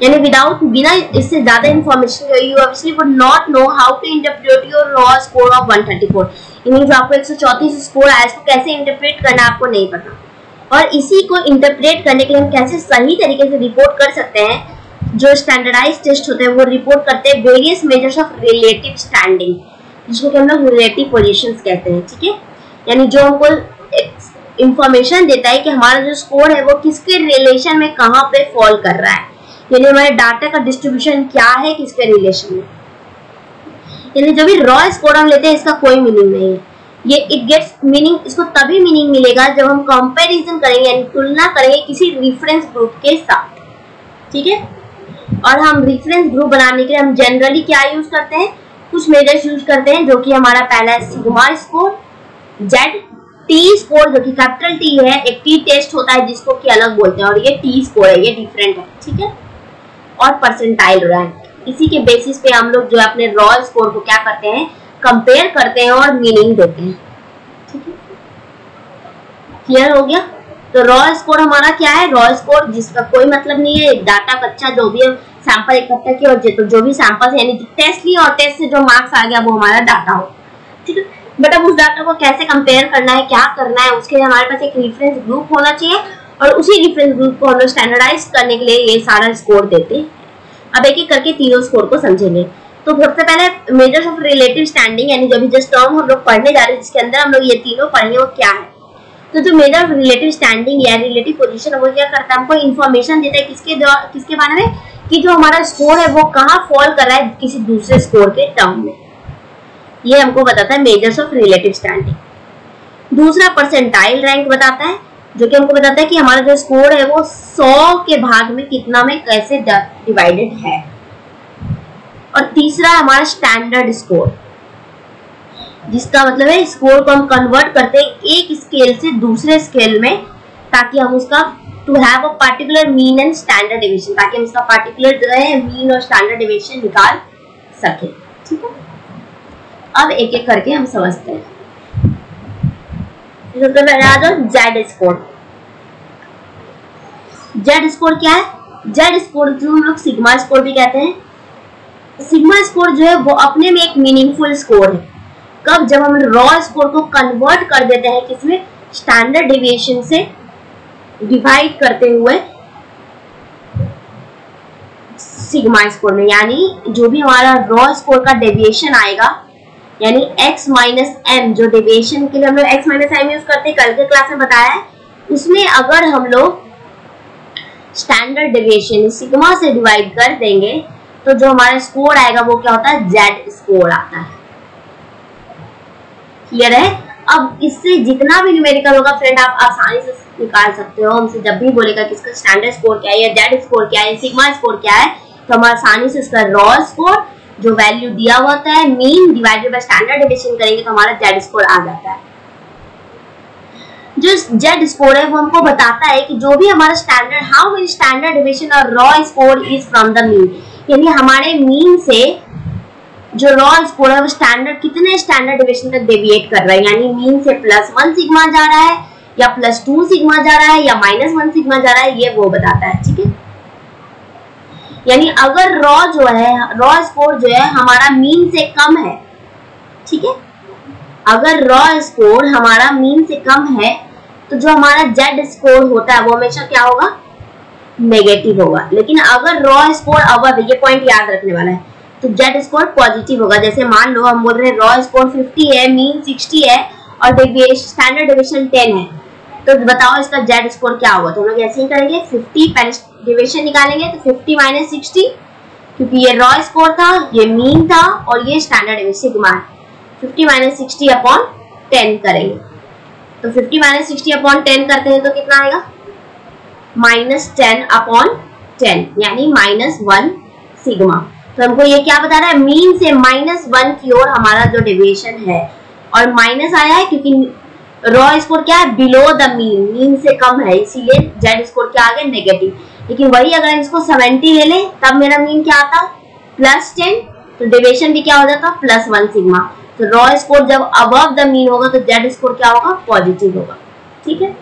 यानी विदाउट बिना इससे ज़्यादा information you obviously would not know how to interpret your raw score of 134 जो आपको 134 स्कोर आया, इसको कैसे इंटरप्रेट करना आपको नहीं पता। और इसी को इंटरप्रेट करने के लिए हम कैसे सही तरीके से रिपोर्ट कर सकते हैं, जो स्टैंडर्डाइज टेस्ट होते हैं, वो रिपोर्ट करते हैं various measures of relative standing जिसको कि हम लोग रिलेटिव पोजिशन कहते हैं, ठीक है? यानी जो हमको इंफॉर्मेशन देता है कि हमारा जो स्कोर है, वो किसके रिलेशन में कहाँ पे फॉल कर रहा है। यानी हमारे डाटा का डिस्ट्रीब्यूशन क्या है किसके रिलेशन में? यानी जब भी रॉ स्कोर हम लेते हैं, इसका कोई मीनिंग नहीं है। ये इट गेट्स मीनिंग इसको तभी मीनिंग मिलेगा जब हम कंपैरिजन करेंगे, यानी तुलना करेंगे किसी रेफरेंस ग्रुप के साथ। ठीक है? और हम रेफरेंस ग्रुप बनाने के लिए हम जनरली क्या यूज़ करते हैं? कुछ मेजर्स यूज़ करते हैं, जो कि हमारा पहला sigma score z T score जो कि कैपिटल टी है, एक टी टेस्ट होता है, जिसको कि अलग बोलते हैं, और ये टी स्कोर है, ये डिफरेंट है। ठीक है? और परसेंटाइल रैंक इसी के बेसिस पे हम लोग जो है अपने रॉ स्कोर को क्या करते हैं? कंपेयर करते हैं और मीनिंग देते हैं। ठीक है? क्लियर हो गया? तो रॉ स्कोर हमारा क्या है? रॉ स्कोर जिसका कोई मतलब नहीं है। डाटा कच्चा जो भी सैंपल इकट्ठा किया और तो जो भी सैंपल यानी टेस्ट लिया और टेस्ट से जो मार्क्स आ गया, वो हमारा डाटा हो। ठीक है? बट अब उस डाटा को कैसे कंपेयर करना है? क्या करना है? उसके लिए हमारे पास एक रेफरेंस ग्रुप होना चाहिए और उसी रेफरेंस ग्रुप को हम लोग स्टैंडर्डाइज करने के लिए ये सारा स्कोर देते हैं। अब एक एक करके तीनों स्कोर को समझेंगे। तो सबसे पहले मेजर्स ऑफ़ रिलेटिव स्टैंडिंग यानी जो भी जिस टर्म हम लोग पढ़ने जा रहे हैं, जिसके अंदर हम लोग ये तीनों पढ़ेंगे, वो क्या है? तो जो मेजर ऑफ़ रिलेटिव स्टैंडिंग या रिलेटिव पोजीशन वो क्या करता है? हमको इन्फॉर्मेशन देता है किसके किसके बारे में? कि जो हमारा स्कोर है, वो कहाँ फॉल कर रहा है किसी दूसरे स्कोर के टर्म में। ये हमको बताता है मेजर्स ऑफ़ रिलेटिव स्टैंडिंग दूसरा परसेंटाइल रैंक बताता है। जो कि हमको बताता है कि हमारा जो स्कोर है वो सौ के भाग में कितना में कैसे डिवाइडेड है। और तीसरा हमारा स्टैंडर्ड स्कोर जिसका मतलब है स्कोर को हम कन्वर्ट करते हैं एक स्केल से दूसरे स्केल में, ताकि हम उसका to have a particular mean and standard division ताकि हम इसका पार्टिकुलर जो है मीन और स्टैंडर्ड डिविजन निकाल सके। ठीक है? अब एक एक करके हम समझते हैं। सबसे पहले आ जेड स्कोर जेड स्कोर क्या है? जेड स्कोर जो हम लोग सिग्मा स्कोर भी कहते हैं। सिग्मा स्कोर जो है, वो अपने में एक मीनिंगफुल स्कोर है। कब? जब हम रॉ स्कोर को कन्वर्ट कर देते हैं किसमें? स्टैंडर्ड डिविएशन से डिवाइड करते हुए सिग्मा स्कोर में। यानी जो भी हमारा रॉ स्कोर का डेविएशन आएगा यानी x माइनस एम जो डेविएशन के लिए हम लोग x माइनस एम यूज़ करते हैं, कल के क्लास में बताया है। उसमें अगर हम लोग स्टैंडर्ड डेविएशन सिग्मा से डिवाइड कर देंगे तो जो हमारा स्कोर आएगा, वो क्या होता है? जेड स्कोर आता है। क्लियर है? अब इससे जितना भी न्यूमेरिकल होगा फ्रेंड आप आसानी से निकाल सकते हो। हमसे जब भी बोलेगा कि इसका स्टैंडर्ड स्कोर क्या है या जेड स्कोर क्या है सिग्मा स्कोर क्या है तो हम आसानी से इसका रॉ स्कोर जो वैल्यू दिया हुआ होता है mean divided by standard division करेंगे तो हमारा जेड स्कोर आ जाता है। जो जेड स्कोर है वो हमको बताता है कि जो भी हमारा standard how many standard division और raw score is from the mean यानी हमारे मीन से जो रॉ स्कोर है, वो स्टैंडर्ड कितने स्टैंडर्ड डिविजन तक डेविएट कर रहा है। यानी मीन से प्लस वन सिग्मा जा रहा है या प्लस टू सिग्मा जा रहा है या माइनस वन सिग्मा जा रहा है, ये वो बताता है, ठीक है? यानी अगर रॉ जो है रॉ स्कोर जो है हमारा मीन से कम है, ठीक है? अगर रॉ स्कोर हमारा मीन से कम है तो जो हमारा जेड स्कोर होता है, वो हमेशा क्या होगा? नेगेटिव होगा। लेकिन अगर रॉ स्कोर अवर ये पॉइंट याद रखने वाला है तो जेड स्कोर पॉजिटिव होगा। जैसे मान लो, हम बोल रहे हैं रॉ स्कोर 50 है मीन 60 है, और स्टैंडर्ड डिविएशन 10 है। तो बताओ इसका जेड स्कोर क्या होगा? तो हम लोग ऐसे ही करेंगे 50 डिविएशन निकालेंगे तो 50 माइनस सिक्सटी क्योंकि ये रॉ स्कोर था, ये मीन था, और ये स्टैंडर्ड सिग्मा है। Fifty minus sixty upon ten करेंगे। तो fifty minus sixty upon ten करते हैं तो कितना आएगा? माइनस टेन अपॉन टेन यानी माइनस वन सिग्मा तो हमको ये क्या बता रहा है? मीन से माइनस वन की ओर हमारा जो डेविएशन है। और माइनस आया है क्योंकि रॉ स्कोर क्या है? बिलो द मीन मीन से कम है, इसीलिए जेड स्कोर क्या आ गया नेगेटिव लेकिन वही अगर इसको सेवेंटी ले ले, तब मेरा मीन क्या आता? प्लस टेन तो डिवेशन भी क्या हो जाता? प्लस वन सिग्मा तो रॉ स्कोर जब अबव द मीन होगा तो जेड स्कोर क्या होगा? पॉजिटिव होगा. ठीक है?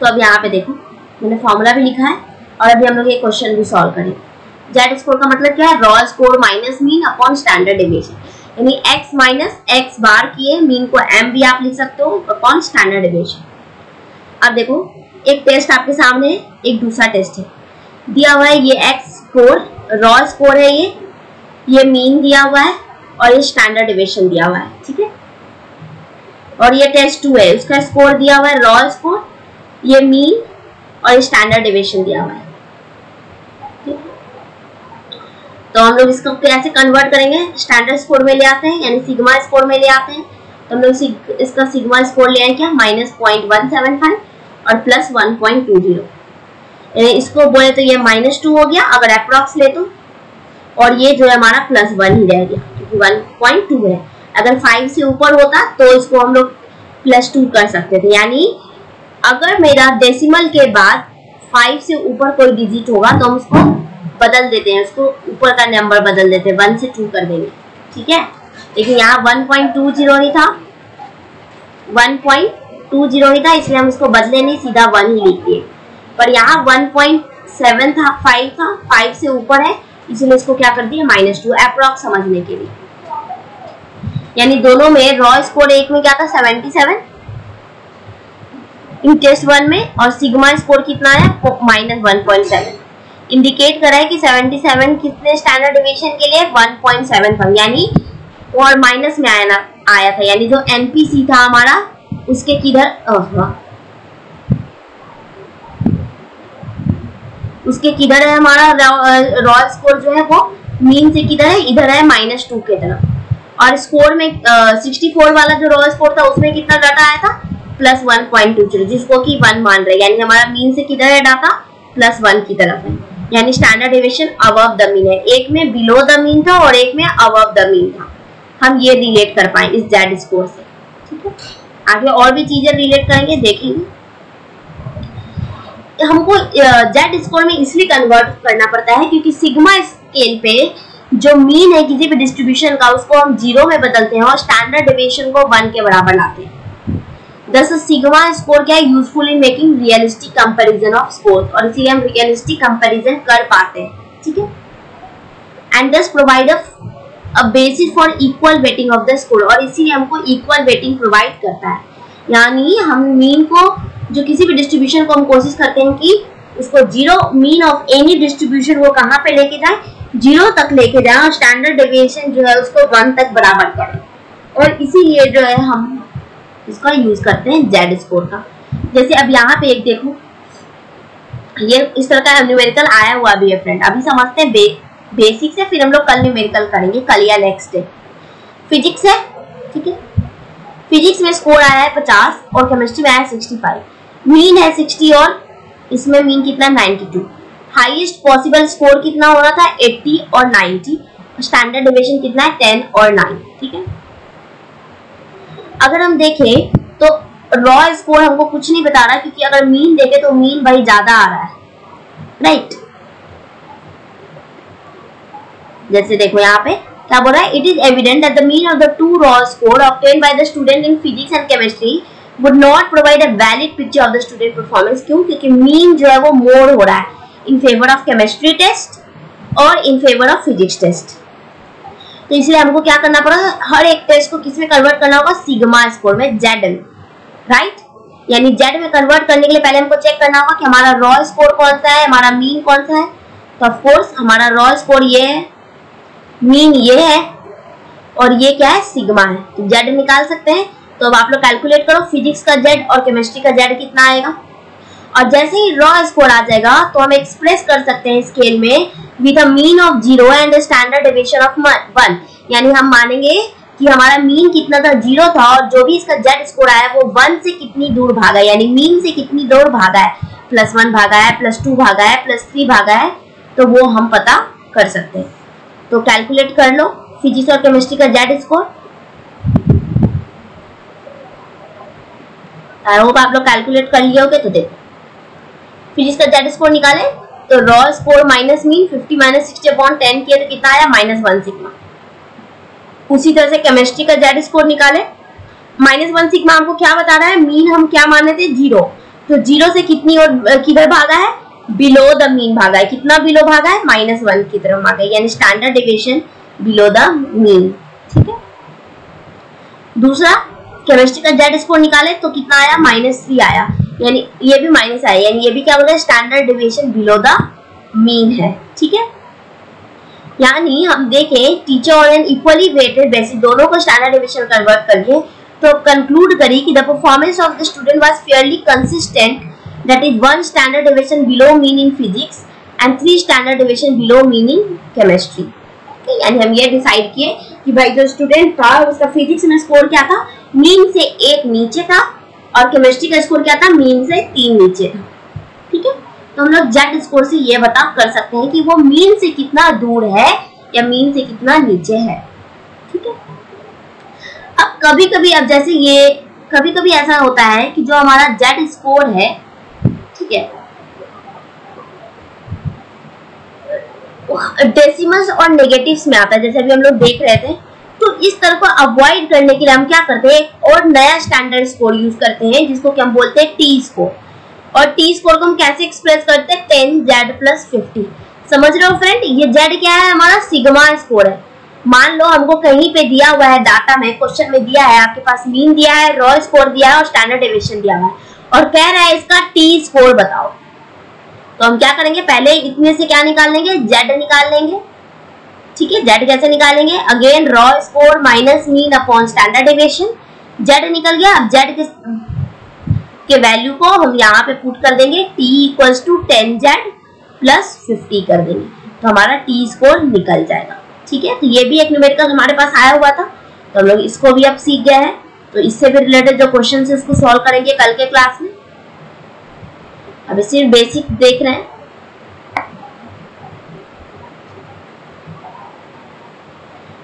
तो अब यहाँ पे देखो, मैंने फॉर्मूला भी लिखा है और अभी हम लोग ये क्वेश्चन भी सॉल्व करेंगे। जेड स्कोर का मतलब क्या है? Raw score minus mean upon standard deviation यानी x माइनस एक्स बार किए मीन को m भी आप लिख सकते हो अपॉन स्टैंडर्ड डिविएशन अब देखो, एक टेस्ट आपके सामने है, एक दूसरा टेस्ट है। दिया हुआ है ये x स्कोर रॉ स्कोर है ये ये मीन दिया हुआ है और ये स्टैंडर्ड डिविएशन दिया हुआ है, ठीक है? और ये टेस्ट टू है, उसका स्कोर दिया हुआ है रॉ स्कोर ये मीन और स्टैंडर्ड डिविएशन दिया हुआ है। तो हम लोग इसको कैसे कन्वर्ट करेंगे? स्टैंडर्ड स्कोर में ले आते हैं, यानी सिग्मा स्कोर में ले आते हैं। तो हम लोग इसका सिग्मा स्कोर ले आए क्या? Minus point one seven five और plus one point two zero इसको बोले तो ये माइनस टू हो गया, अगर अप्रोक्स ले तो। और ये जो है हमारा प्लस वन ही रह गया, क्योंकि वन पॉइंट टू है। अगर फाइव से ऊपर होता तो इसको हम लोग प्लस टू कर सकते थे, यानी अगर मेरा डेसिमल के बाद फाइव से ऊपर कोई डिजिट होगा तो हम उसको बदल देते हैं, उसको ऊपर का नंबर बदल देते हैं वन से टू कर देंगे, ठीक है? लेकिन यहाँ वन पॉइंट टू ज़ीरो ही था वन पॉइंट टू ज़ीरो ही था, इसलिए हम इसको बदले नहीं, सीधा वन ही लिख दिए। पर यहाँ 1.7 था फाइव था फाइव से ऊपर है, इसलिए इसको क्या कर दिया माइनस टू अप्रोक्स समझने के लिए। यानी दोनों में रॉ स्कोर एक में क्या था 77 इन टेस्ट वन में और सिग्मा स्कोर कितना है minus one point seven indicate करा है कि 77 कितने स्टैंडर्ड डिविएशन के लिए? 1.75 यानी और माइनस में आया ना, आया था। यानी जो एनपीसी था हमारा, उसके किधर उसके किधर है हमारा? रॉयल स्कोर जो है वो मीन से किधर है? इधर है माइनस टू के तरफ़। और स्कोर में सिक्सटी फोर वाला जो रॉयल स्कोर था, उसमें कितना डाटा आया था? Plus one point two zero जिसको कि वन मान रहे यानी हमारा मीन से किधर है डाटा? प्लस वन की तरफ़ है। यानी standard deviation above the mean है। एक में बिलो द मीन था और एक में अबव द मीन था। हम ये रिलेट कर पाए इस जेड स्कोर से। ठीक है? आगे और भी चीज़ें रिलेट करेंगे, देखेंगे। हमको जेड स्कोर में इसलिए कन्वर्ट करना पड़ता है क्योंकि सिग्मा स्केल पे जो मीन है, किसी भी डिस्ट्रीब्यूशन का, उसको हम ज़ीरो में बदलते हैं और स्टैंडर्ड डेविएशन को वन के बराबर लाते हैं। दस सिग्मा स्कोर क्या है? Useful in making realistic comparison of score और इसीलिए हम रियलिस्टिक कंपैरिजन कर पाते हैं। ठीक है? And thus provide a basis for equal weighting of the score और इसीलिए हमको इक्वल वेटिंग प्रोवाइड करता है। यानी हम मीन को, जो किसी भी डिस्ट्रीब्यूशन को हम कोशिश करते हैं कि उसको zero mean of any distribution वो कहाँ पे लेके जाए? ज़ीरो तक लेके जाए और स्टैंडर्ड डेविएशन जो है उसको वन तक बराबर करें। और इसीलिए जो है हम इसका यूज़ करते हैं जेड स्कोर का। जैसे अब यहाँ पे एक देखो ये इस तरह का न्यूमेरिकल आया हुआ भी है फ्रेंड अभी समझते हैं बे, बेसिक से फिर हम लोग कल न्यूमेरिकल करेंगे कल या नेक्स्ट डे फिजिक्स है ठीक है? फिजिक्स में स्कोर आया है पचास और केमिस्ट्री में आया सिक्सटी फाइव मीन है सिक्सटी और इसमें मीन कितना? Ninety two highest possible score कितना हो रहा था? एट्टी और नाइन्टी स्टैंडर्ड डिविजन कितना है? टेन और नाइन ठीक है? अगर हम देखें तो रॉ स्कोर हमको कुछ नहीं बता रहा, क्योंकि अगर मीन देखे तो मीन भाई ज़्यादा आ रहा है। राइट जैसे देखो यहाँ पे, क्या बोल रहा है? It is evident that the mean of the two raw score obtain by the student in physics and chemistry would not provide a valid picture of the student performance क्यों? क्योंकि मीन जो है वो मोर हो रहा है in favour of chemistry test और in favour of physics test तो इसलिए हमको क्या करना पड़ेगा हर एक टेस्ट को किसमें कन्वर्ट करना होगा सिग्मा स्कोर में जेड राइट यानी जेड में कन्वर्ट करने के लिए पहले हमको चेक करना होगा कि हमारा रॉ स्कोर कौन सा है, हमारा मीन कौन सा है? तो ऑफकोर्स हमारा रॉ स्कोर ये है मीन ये है, और ये क्या है? सिग्मा है। तो जेड निकाल सकते हैं। तो अब आप लोग कैलकुलेट करो फिजिक्स का जेड और केमिस्ट्री का जेड कितना आएगा। और जैसे ही रॉ स्कोर आ जाएगा तो हम एक्सप्रेस कर सकते हैं स्केल में with mean of zero and standard deviation of one यानी हम मानेंगे कि हमारा मीन कितना था? ज़ीरो था और जो भी इसका जेड स्कोर आया, वो वन से कितनी दूर भागा यानी मीन से कितनी दूर भागा है? प्लस वन भागा है प्लस टू भागा है प्लस थ्री भागा है तो वो हम पता कर सकते हैं। तो कैलकुलेट कर लो फिजिक्स और केमिस्ट्री का जेड स्कोर आई होप आप लोग कैलकुलेट कर लिए होगे तो देखो। फिजिक्स का जेड स्कोर निकाले तो raw score minus mean 50 minus sixty upon ten किया तो कितना आया? माइनस वन सिग्मा उसी तरह से केमिस्ट्री का जेड स्कोर निकाले। माइनस वन सिग्मा हमको क्या बता रहा है? मीन हम क्या माने थे ज़ीरो तो ज़ीरो से कितनी और किधर भागा है? बिलो द मीन भागा है। कितना बिलो भागा है? माइनस वन की तरफ़ भागा है। यानी standard deviation below the mean ठीक है? दूसरा केमिस्ट्री का जेड स्कोर निकाले तो कितना आया? माइनस थ्री आया। यानी ये भी माइनस आया यानी ये भी क्या बोलते हैं? Standard deviation below the mean है। ठीक है? यानी हम देखें टीचर और एन इक्वली वेटेड बेसिस दोनों को स्टैंडर्ड डिविएशन कन्वर्ट करिए तो कंक्लूड करी कि the performance of the student was fairly consistent that is one standard deviation below mean in physics and three standard deviation below mean in chemistry यानी हम ये decide किए कि भाई जो स्टूडेंट था, उसका फिजिक्स में स्कोर क्या था? मीन से एक नीचे था। और केमिस्ट्री का स्कोर क्या था? मीन से तीन नीचे। था ठीक है? तो हम लोग जेड स्कोर से ये बता कर सकते हैं कि वो मीन से कितना दूर है या मीन से कितना नीचे है। ठीक है? अब कभी कभी अब जैसे ये कभी कभी ऐसा होता है कि जो हमारा जेड स्कोर है, ठीक है? डेसिमल्स और नेगेटिव्स में आता है। जैसे अभी हम लोग देख रहे थे तो इस तरह को अवॉइड करने के लिए हम क्या करते हैं? और नया स्टैंडर्ड स्कोर यूज़ करते हैं, जिसको कि हम बोलते हैं टी स्कोर और टी स्कोर को हम कैसे एक्सप्रेस करते हैं? टेन जेड प्लस फिफ्टी समझ रहे हो फ्रेंड ये जेड क्या है? हमारा सिग्मा स्कोर है. मान लो हमको कहीं पे दिया हुआ है डाटा में क्वेश्चन में दिया है, आपके पास मीन दिया है रॉ स्कोर दिया है और स्टैंडर्ड डेविएशन दिया हुआ है. और कह रहा है इसका टी स्कोर बताओ. तो हम क्या करेंगे? पहले इतने से क्या निकाल लेंगे? जेड निकाल लेंगे. ठीक है? जेड कैसे निकालेंगे? Again raw score minus mean upon standard deviation Z निकल गया। अब जेड के के वैल्यू को हम यहाँ पे पुट कर देंगे। T equals to ten Z plus fifty कर देंगे। तो हमारा टी स्कोर निकल जाएगा। ठीक है? तो ये भी एक न्यूमेरिकल हमारे पास आया हुआ था। तो हम लोग इसको भी अब सीख गए हैं। तो इससे भी रिलेटेड जो क्वेश्चन है, इसको सॉल्व करेंगे कल के क्लास में। अब सिर्फ़ बेसिक देख रहे हैं।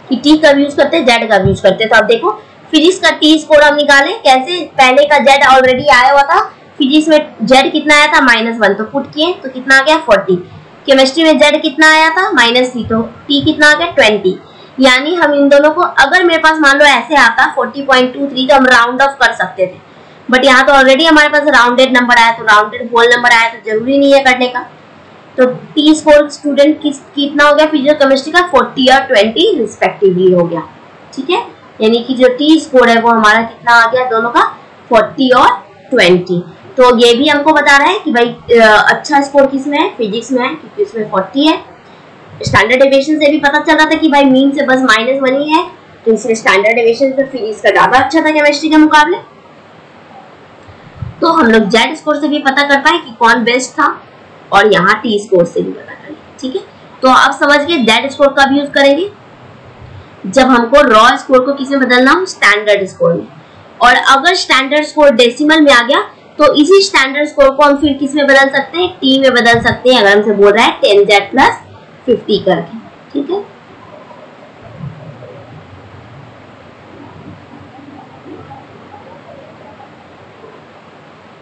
कि टी का यूज़ करते हैं जेड का यूज़ करते हैं। तो अब देखो फिजिक्स का टी स्कोर हम निकाले, कैसे पहले का जेड ऑलरेडी आया हुआ था फिजिक्स में जेड कितना आया था? माइनस वन तो पुट किए तो कितना आ गया? फोर्टी केमिस्ट्री में जेड कितना आया था? माइनस थ्री तो टी कितना आ गया? ट्वेंटी यानी हम इन दोनों को, अगर मेरे पास मान लो ऐसे आता फोर्टी पॉइंट टू थ्री तो हम राउंड ऑफ़ कर सकते थे। बट यहाँ तो ऑलरेडी हमारे पास राउंडेड नंबर आया तो राउंडेड होल नंबर आया तो ज़रूरी नहीं है करने का। तो टी स्कोर स्टूडेंट किस, कितना हो गया? फ़िज़िकल केमिस्ट्री का फोर्टी और ट्वेंटी रिस्पेक्टिवली हो गया। ठीक है? यानी कि जो टी स्कोर है वो हमारा कितना आ गया? दोनों का फोर्टी और ट्वेंटी तो ये भी हमको बता रहा है कि भाई अच्छा स्कोर किसमें है? फिजिक्स में है, क्योंकि उसमें फोर्टी है। स्टैंडर्ड डेविएशन से भी पता चल रहा था कि भाई मीन से बस माइनस वन ही। है तो इसमें स्टैंडर्ड डेविएशन तो फिजिक्स का ज़्यादा अच्छा था केमिस्ट्री के मुकाबले। तो हम लोग जेड स्कोर से भी पता कर पाए कि कौन बेस्ट था। और यहाँ टी स्कोर से भी पता करें, ठीक है? तो आप समझ गए जेड स्कोर कब यूज़ करेंगे? जब हमको रॉ स्कोर को किसी में बदलना हो? स्टैंडर्ड स्कोर में। और अगर स्टैंडर्ड स्कोर डेसिमल में आ गया तो इसी स्टैंडर्ड स्कोर को हम फिर किसमें बदल सकते हैं? टी में बदल सकते हैं, अगर हमसे बोल रहा है टेन जेड प्लस फिफ्टी करके, ठीक है?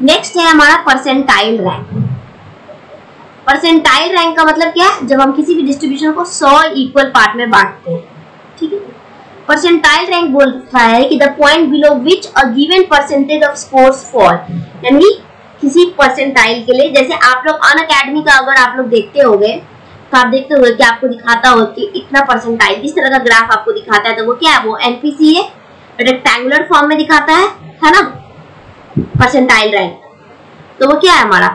नेक्स्ट है हमारा परसेंटाइल रैंक परसेंटाइल रैंक का मतलब क्या है? जब हम किसी भी डिस्ट्रीब्यूशन को सौ इक्वल पार्ट में बांटते हैं, ठीक है? परसेंटाइल रैंक बोलता है कि the point below which a given percentage of scores fall यानी किसी परसेंटाइल के लिए, जैसे आप लोग अन अकेडमी का अगर आप लोग देखते हो तो आप देखते हो कि आपको दिखाता हो कि इतना परसेंटाइल इस तरह का ग्राफ आपको दिखाता है तो वो क्या है? वो एनपीसी है रेक्टेंगुलर फॉर्म में दिखाता है है ना? परसेंटाइल रैंक तो वो क्या है हमारा?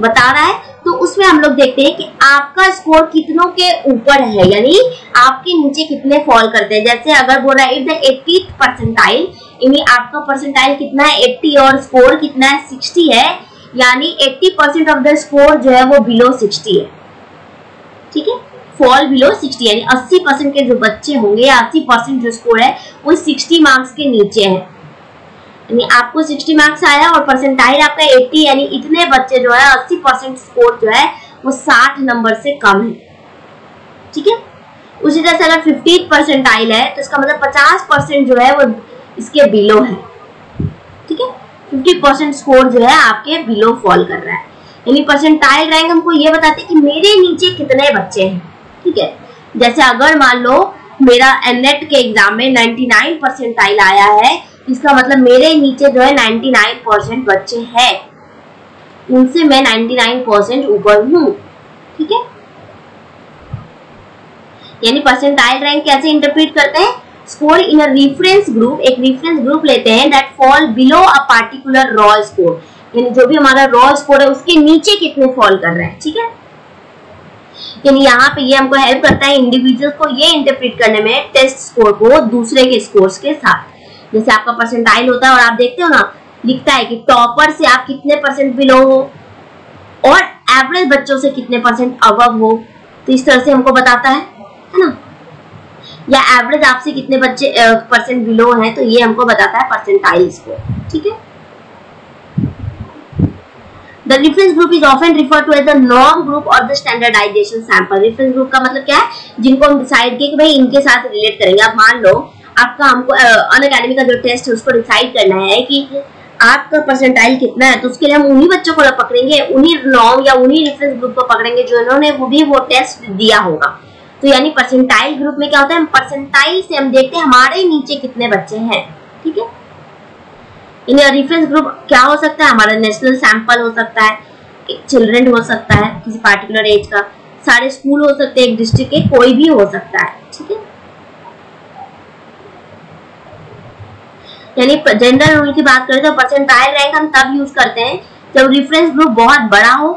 बता रहा है तो उसमें हम लोग देखते हैं कि आपका स्कोर कितनों के ऊपर है, यानी आपके नीचे कितने फॉल करते हैं। जैसे अगर बोल इफ़ द एट्टी परसेंटाइल यानी आपका परसेंटाइल कितना है एट्टी और स्कोर कितना है सिक्सटी है, यानी eighty percent of the score जो है वो बिलो सिक्सटी है। ठीक है? फॉल बिलो सिक्सटी यानी अस्सी परसेंट के जो बच्चे होंगे अस्सी परसेंट जो स्कोर है, वो सिक्सटी मार्क्स के नीचे है। यानी आपको 60 मार्क्स आया और परसेंटाइल आपका 80 यानी इतने बच्चे जो है 80 परसेंट स्कोर जो है, वो 60 नंबर से कम है। ठीक है? उसी तरह से अगर 50 परसेंटाइल है तो इसका मतलब 50 परसेंट जो है, वो इसके बिलो है। ठीक है? 50 परसेंट स्कोर जो है, आपके बिलो फॉल कर रहा है। यानी परसेंटाइल रैंक हमको ये बताते कि मेरे नीचे कितने बच्चे हैं। ठीक है? जैसे अगर मान लो, मेरा एननेट के एग्ज़ाम में 99 परसेंटाइल आया है इसका मतलब मेरे नीचे जो है 99 परसेंट बच्चे हैं। उनसे मैं 99 परसेंट ऊपर हूँ। ठीक है? यानी परसेंटाइल रैंक कैसे इंटरप्रेट करते हैं? Score in a reference group एक रेफरेंस ग्रुप लेते हैं that fall below a particular raw score यानी जो भी हमारा रॉ स्कोर है, उसके नीचे कितने फॉल कर रहे हैं? ठीक है? यानी यहाँ पे ये हमको हेल्प करता है इंडिविजुअल को ये इंटरप्रेट करने में टेस्ट स्कोर को दूसरे के स्कोर्स के साथ। जैसे आपका परसेंटाइल होता है और आप देखते हो ना, लिखता है कि टॉपर से आप कितने परसेंट बिलो हो और एवरेज बच्चों से कितने परसेंट अबव हो। तो इस तरह से हमको बताता है है ना? या एवरेज आपसे कितने बच्चे परसेंट बिलो हैं तो ये हमको बताता है परसेंटाइल स्कोर ठीक है? The reference group is often referred to as the norm group or the standardization sample. Reference group का मतलब क्या है? जिनको हम डिसाइड किए कि भाई इनके साथ रिलेट करेंगे। आप मान लो आपका हमको अन अकेडमी का जो टेस्ट है, उसको डिसाइड करना है कि आपका परसेंटाइल कितना है। तो उसके लिए हम उन्हीं बच्चों को पकड़ेंगे, उन्हीं नॉर्म या उन्हीं रेफरेंस ग्रुप को पकड़ेंगे जो इन्होंने वो भी वो टेस्ट दिया होगा। तो यानी परसेंटाइल ग्रुप में क्या होता है परसेंटाइल से हम देखते हैं हमारे नीचे कितने बच्चे हैं, ठीक है? यानी रेफरेंस ग्रुप क्या हो सकता है, हमारा नेशनल सैंपल हो सकता है चिल्ड्रन हो सकता है, किसी पार्टिकुलर एज का, सारे स्कूल हो सकते हैं, एक डिस्ट्रिक्ट के कोई भी हो सकता है, ठीक है? यानी जनरल रूल की बात करें तो परसेंटाइल रैंक हम तब यूज़ करते हैं जब रेफरेंस ग्रुप बहुत बड़ा हो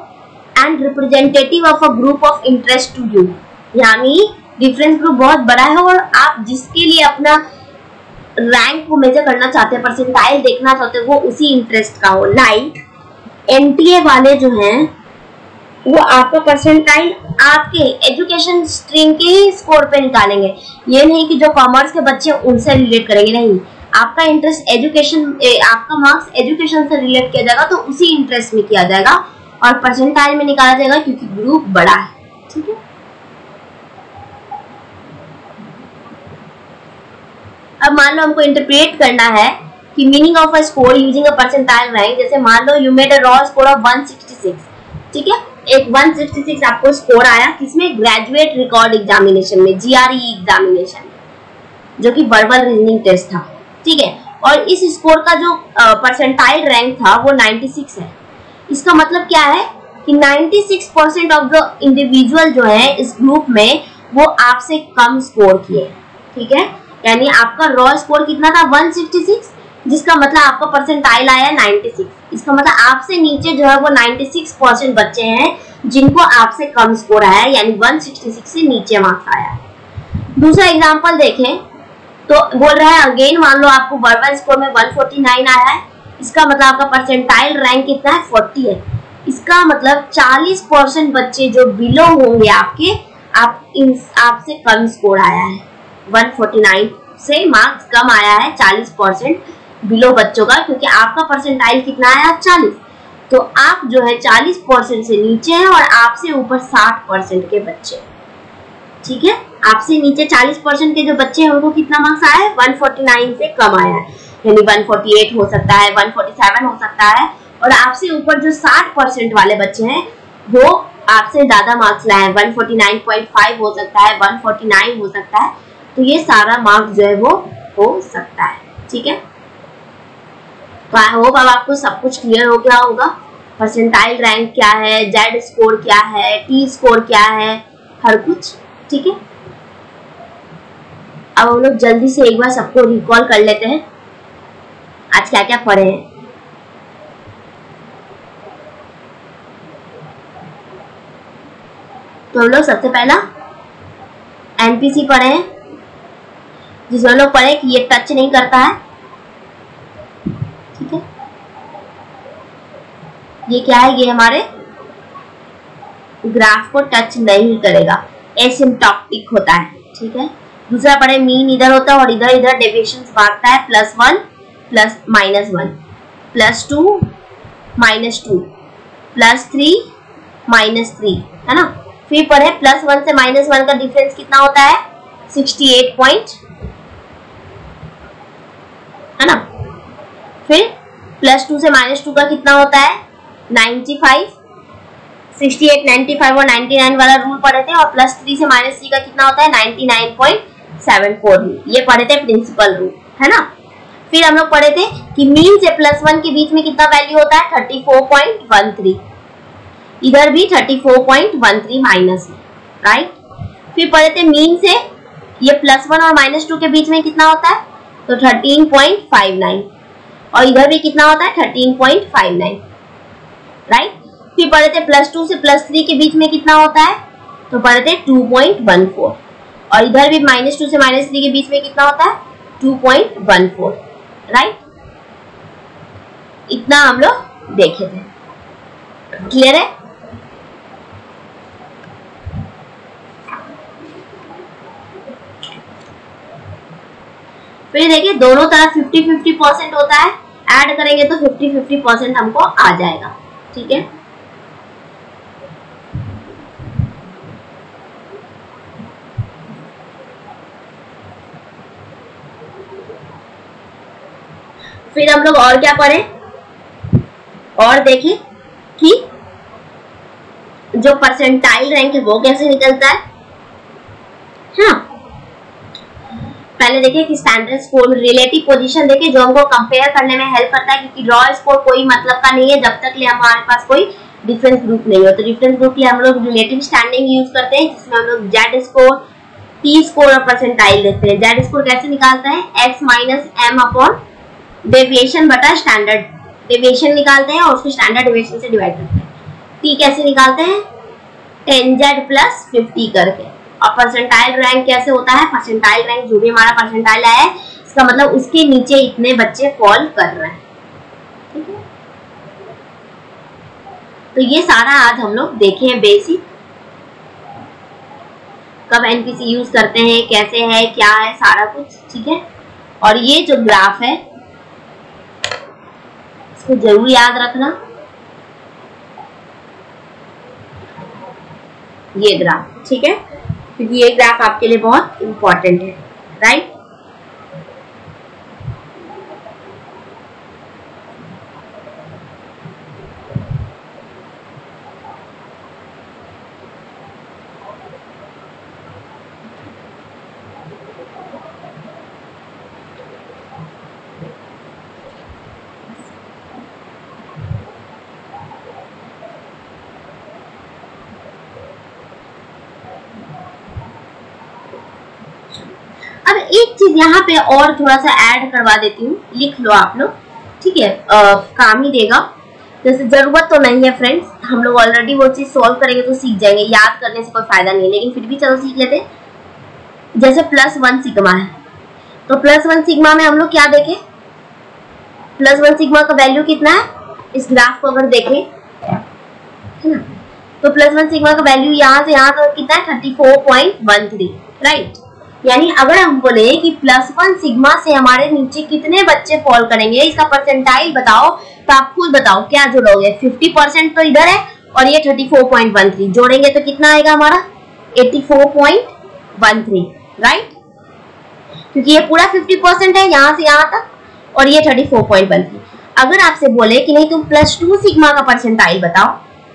and representative of a group of interest to you यानी रेफरेंस ग्रुप बहुत बड़ा है और आप जिसके लिए अपना रैंक को मेजर करना चाहते हैं परसेंटाइल देखना चाहते हैं, वो उसी इंटरेस्ट का हो. लाइक एनटीए वाले जो हैं, वो आपका परसेंटाइल आपके एजुकेशन स्ट्रीम के ही स्कोर पे निकालेंगे. ये नहीं कि जो कॉमर्स के बच्चे उनसे रिलेट करेंगे, नहीं. आपका इंटरेस्ट एजुकेशन आपका मार्क्स एजुकेशन से रिलेट किया जाएगा तो उसी इंटरेस्ट में किया जाएगा और परसेंटाइल में निकाला जाएगा क्योंकि ग्रुप बड़ा है, ठीक है? अब मान लो हमको इंटरप्रेट करना है कि meaning of a score using a percentile rank जैसे मान लो you made a raw score of 166 ठीक है? एक 166 आपको स्कोर आया किसमें? ग्रेजुएट रिकॉर्ड एग्जामिनेशन में जीआरई एग्जामिनेशन जो कि वर्बल रीजनिंग टेस्ट था। ठीक है? और इस स्कोर का जो परसेंटाइल रैंक था, वो 96 है। इसका मतलब क्या है? कि 96 परसेंट ऑफ़ द इंडिविजुअल जो है, इस ग्रुप में, वो आपसे कम स्कोर किए। ठीक है? यानी आपका रॉ स्कोर कितना था? 166 जिसका मतलब आपका परसेंटाइल आया 96 इसका मतलब आपसे नीचे जो है, वो 96 परसेंट बच्चे हैं, जिनको आपसे कम स्कोर आया, यानी 166 से नीचे मार्क्स आया। दूसरा एग्जांपल देखें। तो बोल रहा है अगेन मान लो आपको वर्बल स्कोर में 149 आया है, इसका मतलब आपका परसेंटाइल रैंक कितना है? 40 है। इसका मतलब 40 परसेंट बच्चे जो बिलो होंगे आपके, आप इन, आपसे कम स्कोर आया है। 149 से मार्क्स कम आया है 40 परसेंट बिलो बच्चों का, क्योंकि आपका परसेंटाइल कितना आया 40 तो आप जो है 40 परसेंट से नीचे हैं और आपसे ऊपर 60 परसेंट के बच्चे ठीक है? आपसे नीचे 40 परसेंट के जो बच्चे हैं, उनको कितना मार्क्स आया है? 149 से कम आया है। यानी 148 हो सकता है 147 हो सकता है। और आपसे ऊपर जो 60 परसेंट वाले बच्चे हैं, वो आपसे ज़्यादा मार्क्स लाए हैं। 149.5 हो सकता है 149 हो सकता है। तो ये सारा मार्क्स जो है वो हो सकता है। ठीक है? तो आई होप अब आपको सब कुछ क्लियर हो गया होगा। परसेंटाइल रैंक क्या है जेड स्कोर क्या है टी स्कोर क्या है, हर कुछ। ठीक है? अब हम लोग जल्दी से एक बार सबको रिकॉल कर लेते हैं। आज क्या क्या पढ़े हैं। तो हम लोग सबसे पहला एनपीसी पढ़े हैं। जिसमें लोग पढ़े कि ये टच नहीं करता है। ठीक है? ये क्या है? ये हमारे ग्राफ को टच नहीं करेगा। एसिम्टॉक्टिक होता है, ठीक है? दूसरा पढ़े मीन इधर होता है और इधर इधर डेविएशन भागता है plus one plus minus one plus two minus two plus three minus three है ना? फिर पढ़े प्लस वन से माइनस वन का डिफरेंस कितना होता है? सिक्सटी एट पॉइंट है ना? फिर प्लस टू से माइनस टू का कितना होता है? Ninety five sixty eight, ninety five और नाइन्टी नाइन वाला रूल पढ़े थे और प्लस थ्री से माइनस थ्री का कितना होता है? Ninety nine point seven four rule ये पढ़े थे प्रिंसिपल रूल है ना? फिर हम लोग पढ़े थे कि मीन से प्लस वन के बीच में कितना वैल्यू होता है? Thirty four point one three. इधर भी thirty four point one three minus में राइट फिर पढ़े थे मीन से, ये प्लस वन और माइनस टू के बीच में कितना होता है? तो 13.59 और इधर भी कितना होता है? 13.59 राइट फिर पढ़े थे प्लस टू से प्लस थ्री के बीच में कितना होता है? तो पढ़े थे 2.14 और इधर भी माइनस टू से माइनस थ्री के बीच में कितना होता है? 2.14 राइट इतना हम लोग देखे थे। क्लियर है? फिर देखिए, दोनों तरफ़ 50 50 परसेंट होता है। ऐड करेंगे तो 50 50 परसेंट हमको आ जाएगा। ठीक है? फिर हम लोग और क्या पढ़े? और देखें कि जो परसेंटाइल रैंक है वो कैसे निकलता है? हाँ। पहले देखिए कि स्टैंडर्ड स्कोर रिलेटिव पोजीशन देखिए, जो हमको कंपेयर करने में हेल्प करता है, क्योंकि रॉ स्कोर कोई मतलब का नहीं है, जब तक ले हमारे पास कोई डिफरेंस ग्रुप नहीं हो। तो डिफरेंस ग्रुप के हम लोग रिलेटिव स्टैंडिंग यूज़ करते हैं, जिसमें हम लोग जेड स्कोर टी स्कोर और परसेंटाइल देखते हैं। जेड स्कोर कैसे निकालता है? X minus M upon deviation बटा स्टैंडर्ड। डेविएशन निकालते हैं और उसको स्टैंडर्ड डेविएशन से डिवाइड करते हैं। टी कैसे निकालते हैं? टेन जेड प्लस फिफ्टी करके। और परसेंटाइल रैंक कैसे होता है? परसेंटाइल रैंक जो भी हमारा परसेंटाइल आया है, इसका मतलब उसके नीचे इतने बच्चे फॉल कर रहे हैं। तो ये सारा आज हम लोग देखे हैं बेसिक कब एनपीसी यूज़ करते हैं, कैसे है, क्या है, सारा कुछ, ठीक है? और ये जो ग्राफ है इसको ज़रूर याद रखना। ये ग्राफ, ठीक है? क्योंकि ये ग्राफ आपके लिए बहुत इंपॉर्टेंट है राइट अब एक चीज़ यहाँ पे और थोड़ा सा ऐड करवा देती हूँ। लिख लो आप लोग। ठीक है? काम ही देगा। जैसे ज़रूरत तो नहीं है फ्रेंड्स हम लोग ऑलरेडी वो चीज़ सॉल्व करेंगे तो सीख जाएँगे। याद करने से कोई फ़ायदा नहीं है। लेकिन फिर भी चलो सीख लेते जैसे प्लस वन सिग्मा है। तो प्लस वन सिग्मा में हम लोग क्या देखें? प्लस वन सिग्मा का वैल्यू कितना है? इस ग्राफ को अगर देखें, है ना? तो प्लस वन सिग्मा का वैल्यू यहाँ से यहाँ तक कितना है? Thirty four point one three right यानी अगर हम बोले कि प्लस वन सिग्मा से हमारे नीचे कितने बच्चे फॉल करेंगे, इसका परसेंटाइल बताओ तो आप खुद बताओ, क्या जोड़ोगे? 50 परसेंट तो इधर है और ये 34.13 जोड़ेंगे तो कितना आएगा हमारा? 84.13 राइट क्योंकि ये पूरा 50 परसेंट है, यहाँ से यहाँ तक, और ये 34.13 अगर आपसे बोले कि नहीं, तुम प्लस टू सिग्मा का परसेंटाइल बताओ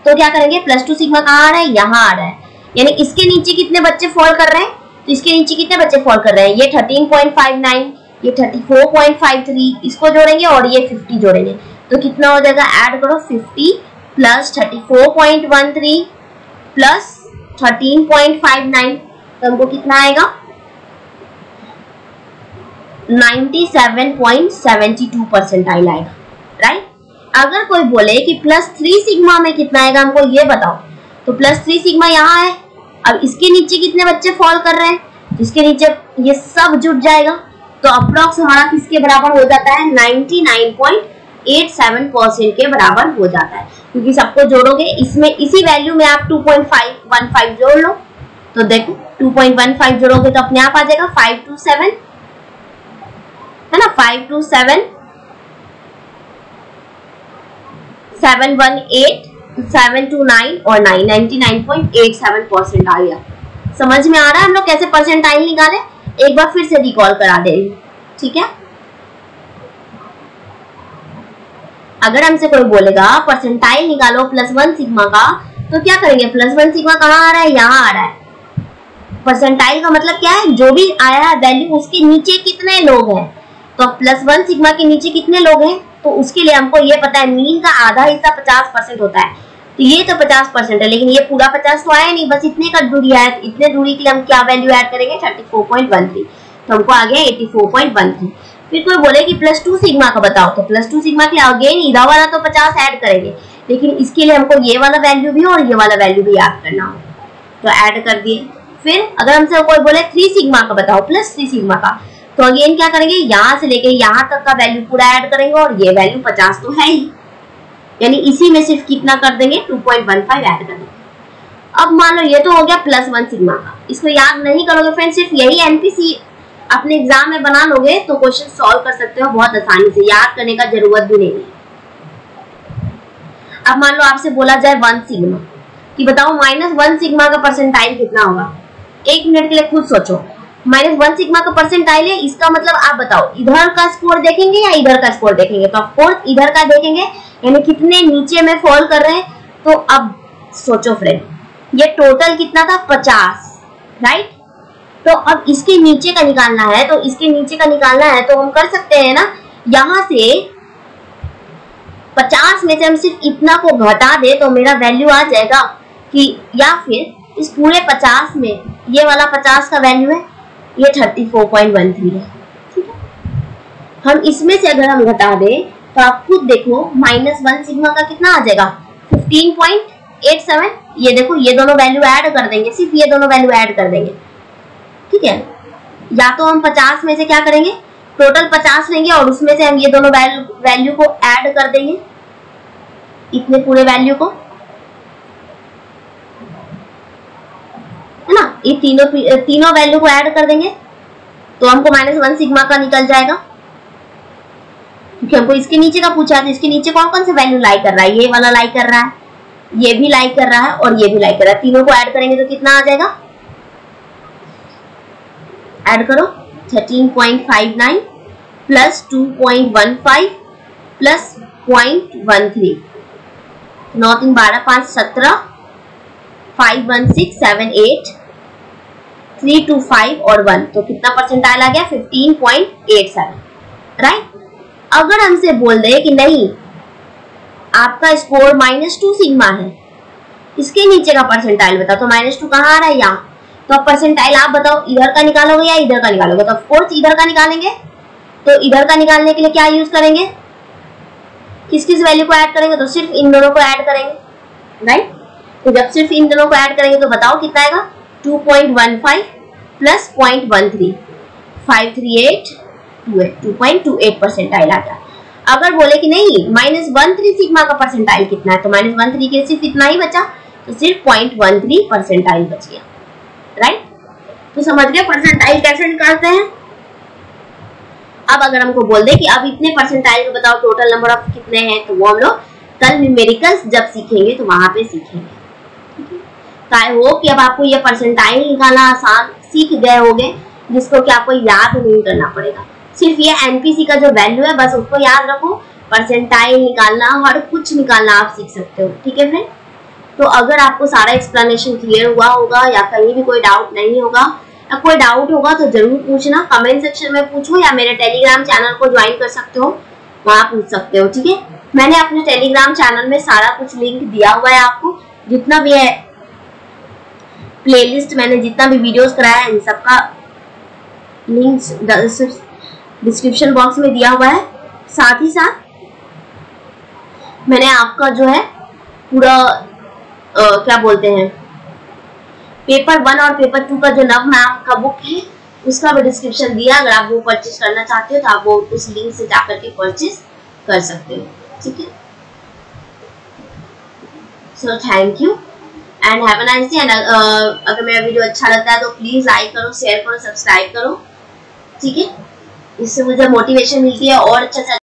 तो क्या करेंगे? प्लस टू सिग्मा कहाँ आ रहा है? यहाँ आ रहा है। यानी इसके नीचे कितने बच्चे फॉल कर रहे हैं? तो इसके नीचे कितने बच्चे फॉल कर रहे हैं? ये 13.59 ये 34.53 इसको जोड़ेंगे और ये 50 जोड़ेंगे। तो कितना हो जाएगा? ऐड करो 50 प्लस 34.13 प्लस 13.59 तो हमको कितना आएगा? 97.72 परसेंटाइल आएगा राइट अगर कोई बोले कि प्लस थ्री सिग्मा में कितना आएगा, हमको ये बताओ। तो प्लस थ्री सिग्मा यहाँ है अब इसके नीचे कितने बच्चे फॉल कर रहे हैं? इसके नीचे ये सब जुट जाएगा तो अप्रोक्स हमारा किसके बराबर हो जाता है? 99.87 परसेंट के बराबर हो जाता है। क्योंकि सबको जोड़ोगे, इसमें इसी वैल्यू में आप 2.515 जोड़ लो तो देखो 2.15 जोड़ोगे तो अपने आप आ जाएगा 527 है ना? 527 718 सेवन टू नाइन और nine ninety nine point eight seven percent आ गया। समझ में आ रहा है हम लोग कैसे परसेंटाइल निकाले? एक बार फिर से रिकॉल करा दे। ठीक है? अगर हमसे कोई बोलेगा परसेंटाइल निकालो प्लस वन सिग्मा का तो क्या करेंगे? प्लस वन सिग्मा कहाँ आ रहा है? यहाँ आ रहा है। परसेंटाइल का मतलब क्या है? जो भी आया है वैल्यू उसके नीचे कितने लोग हैं? तो प्लस वन सिग्मा के नीचे कितने लोग हैं? तो उसके लिए हमको ये पता है, मीन का आधा हिस्सा पचास परसेंट होता है। तो ये तो पचास परसेंट है, लेकिन ये पूरा पचास तो आया नहीं, बस इतने का दूरी आया इतने दूरी के लिए हम क्या वैल्यू ऐड करेंगे? Thirty four point one three तो हमको आ गया eighty four point one three फिर कोई बोले कि प्लस टू सिग्मा का बताओ तो प्लस टू सिग्मा के अगेन इधर वाला तो पचास ऐड करेंगे। लेकिन इसके लिए हमको ये वाला वैल्यू भी और ये वाला वैल्यू भी याद करना हो तो ऐड कर दिए। फिर अगर हमसे कोई बोले थ्री सिग्मा का बताओ प्लस थ्री सिग्मा का तो अगेन क्या करेंगे? यहाँ से लेके यहाँ तक का वैल्यू पूरा ऐड करेंगे और ये वैल्यू पचास तो है ही। यानी इसी में सिर्फ़ कितना कर देंगे? 2.15 ऐड कर देंगे। अब मान लो ये तो हो गया प्लस वन सिग्मा का। इसको याद नहीं करोगे फ्रेंड सिर्फ़ यही एनपीसी अपने एग्ज़ाम में बना लोगे तो क्वेश्चन सॉल्व कर सकते हो बहुत आसानी से। याद करने का ज़रूरत भी नहीं है। अब मान लो आपसे बोला जाए वन सिग्मा कि बताओ माइनस वन सिग्मा का परसेंटाइल कितना होगा? एक मिनट के लिए खुद सोचो। माइनस वन सिग्मा का परसेंटाइल है इसका मतलब आप बताओ, इधर का स्कोर देखेंगे या इधर का स्कोर देखेंगे? तो ऑफकोर्स इधर का देखेंगे, यानी कितने नीचे में फॉल कर रहे हैं। तो अब सोचो फ्रेंड ये टोटल कितना था? पचास राइट तो अब इसके नीचे का निकालना है तो इसके नीचे का निकालना है तो हम कर सकते हैं ना, यहाँ से 50 में से हम सिर्फ़ इतना को घटा दे तो मेरा वैल्यू आ जाएगा कि, या फिर इस पूरे 50 में, ये वाला 50 का वैल्यू है ये 34.13 है, ठीक है? हम इसमें से अगर हम घटा दें तो आप खुद देखो माइनस वन सिग्मा का कितना आ जाएगा? 15.87 ये देखो, ये दोनों वैल्यू ऐड कर देंगे, सिर्फ़ ये दोनों वैल्यू ऐड कर देंगे। ठीक है? या तो हम 50 में से क्या करेंगे? टोटल 50 लेंगे और उसमें से हम ये दोनों वैल्यू को ऐड कर देंगे। इतने पूरे वैल्यू को। है ना? ये तीनों तीनों वैल्यू को ऐड कर देंगे तो हमको माइनस वन सिग्मा का निकल जाएगा। क्योंकि हमको इसके नीचे का पूछा है तो इसके नीचे कौन कौन से वैल्यू लाई कर रहा है? ये वाला लाई कर रहा है, ये भी लाई कर रहा है, और ये भी लाई कर रहा है। तीनों को ऐड करेंगे तो कितना आ जाएगा? ऐड करो 13.59 प्लस 2.15 प्लस 0.13 नौ तीन बारह, पाँच, सत्रह five one six seven eight three two five और वन तो कितना परसेंटाइल आ गया? Fifteen point eight seven right अगर हमसे बोल दे कि नहीं, आपका स्कोर माइनस टू सिग्मा है, इसके नीचे का परसेंटाइल बताओ। तो माइनस टू कहाँ आ रहा है? यहाँ। तो अब परसेंटाइल आप बताओ, इधर का निकालोगे या इधर का निकालोगे? तो ऑफकोर्स इधर का निकालेंगे। तो इधर का निकालने के लिए क्या यूज़ करेंगे? किस किस वैल्यू को ऐड करेंगे? तो सिर्फ़ इन दोनों को ऐड करेंगे। राइट तो जब सिर्फ़ इन दोनों को ऐड करेंगे तो बताओ कितना आएगा? 2.15 plus point one three five three eight two point two eight percentile आ गया अगर बोले कि नहीं माइनस वन थ्री सिग्मा का परसेंटाइल कितना है? तो माइनस वन थ्री के सिर्फ़ इतना ही बचा तो सिर्फ़ पॉइंट वन थ्री परसेंटाइल बच गया। राइट तो समझ गए परसेंटाइल कैसे निकालते हैं? अब अगर हमको बोल दे कि अब इतने परसेंटाइल बताओ टोटल नंबर ऑफ़ कितने हैं तो वो हम लोग कल न्यूमेरिकल्स जब सीखेंगे तो वहाँ पे सीखेंगे। आई होप कि अब आपको ये परसेंटाइल निकालना आसान सीख गए होंगे, जिसको कि आपको याद नहीं करना पड़ेगा। सिर्फ़ ये एनपीसी का जो वैल्यू है, बस उसको याद रखो। परसेंटाइल निकालना, हर कुछ निकालना आप सीख सकते हो, ठीक है फ्रेंड तो अगर आपको सारा एक्सप्लेनेशन क्लियर हुआ होगा, या कहीं भी कोई डाउट नहीं होगा, या कोई डाउट होगा तो ज़रूर पूछना। कमेंट सेक्शन में पूछो, या मेरे टेलीग्राम चैनल को ज्वाइन कर सकते हो, वहाँ पूछ सकते हो, ठीक है? मैंने अपने टेलीग्राम चैनल में सारा कुछ लिंक दिया हुआ है आपको। जितना भी है प्लेलिस्ट मैंने जितना भी वीडियोस कराया है, इन सबका लिंक डिस्क्रिप्शन बॉक्स में दिया हुआ है। साथ ही साथ मैंने आपका जो है पूरा क्या बोलते हैं पेपर वन और पेपर टू का जो नव मैम का बुक है, उसका भी डिस्क्रिप्शन दिया। अगर आप वो परचेज करना चाहते हो तो आप वो उस लिंक से जाकर के परचेज कर सकते हो। ठीक है? So thank you and have nice day and अगर मेरा वीडियो अच्छा लगता है तो प्लीज़ लाइक करो शेयर करो सब्सक्राइब करो। ठीक है? इससे मुझे मोटिवेशन मिलती है और अच्छा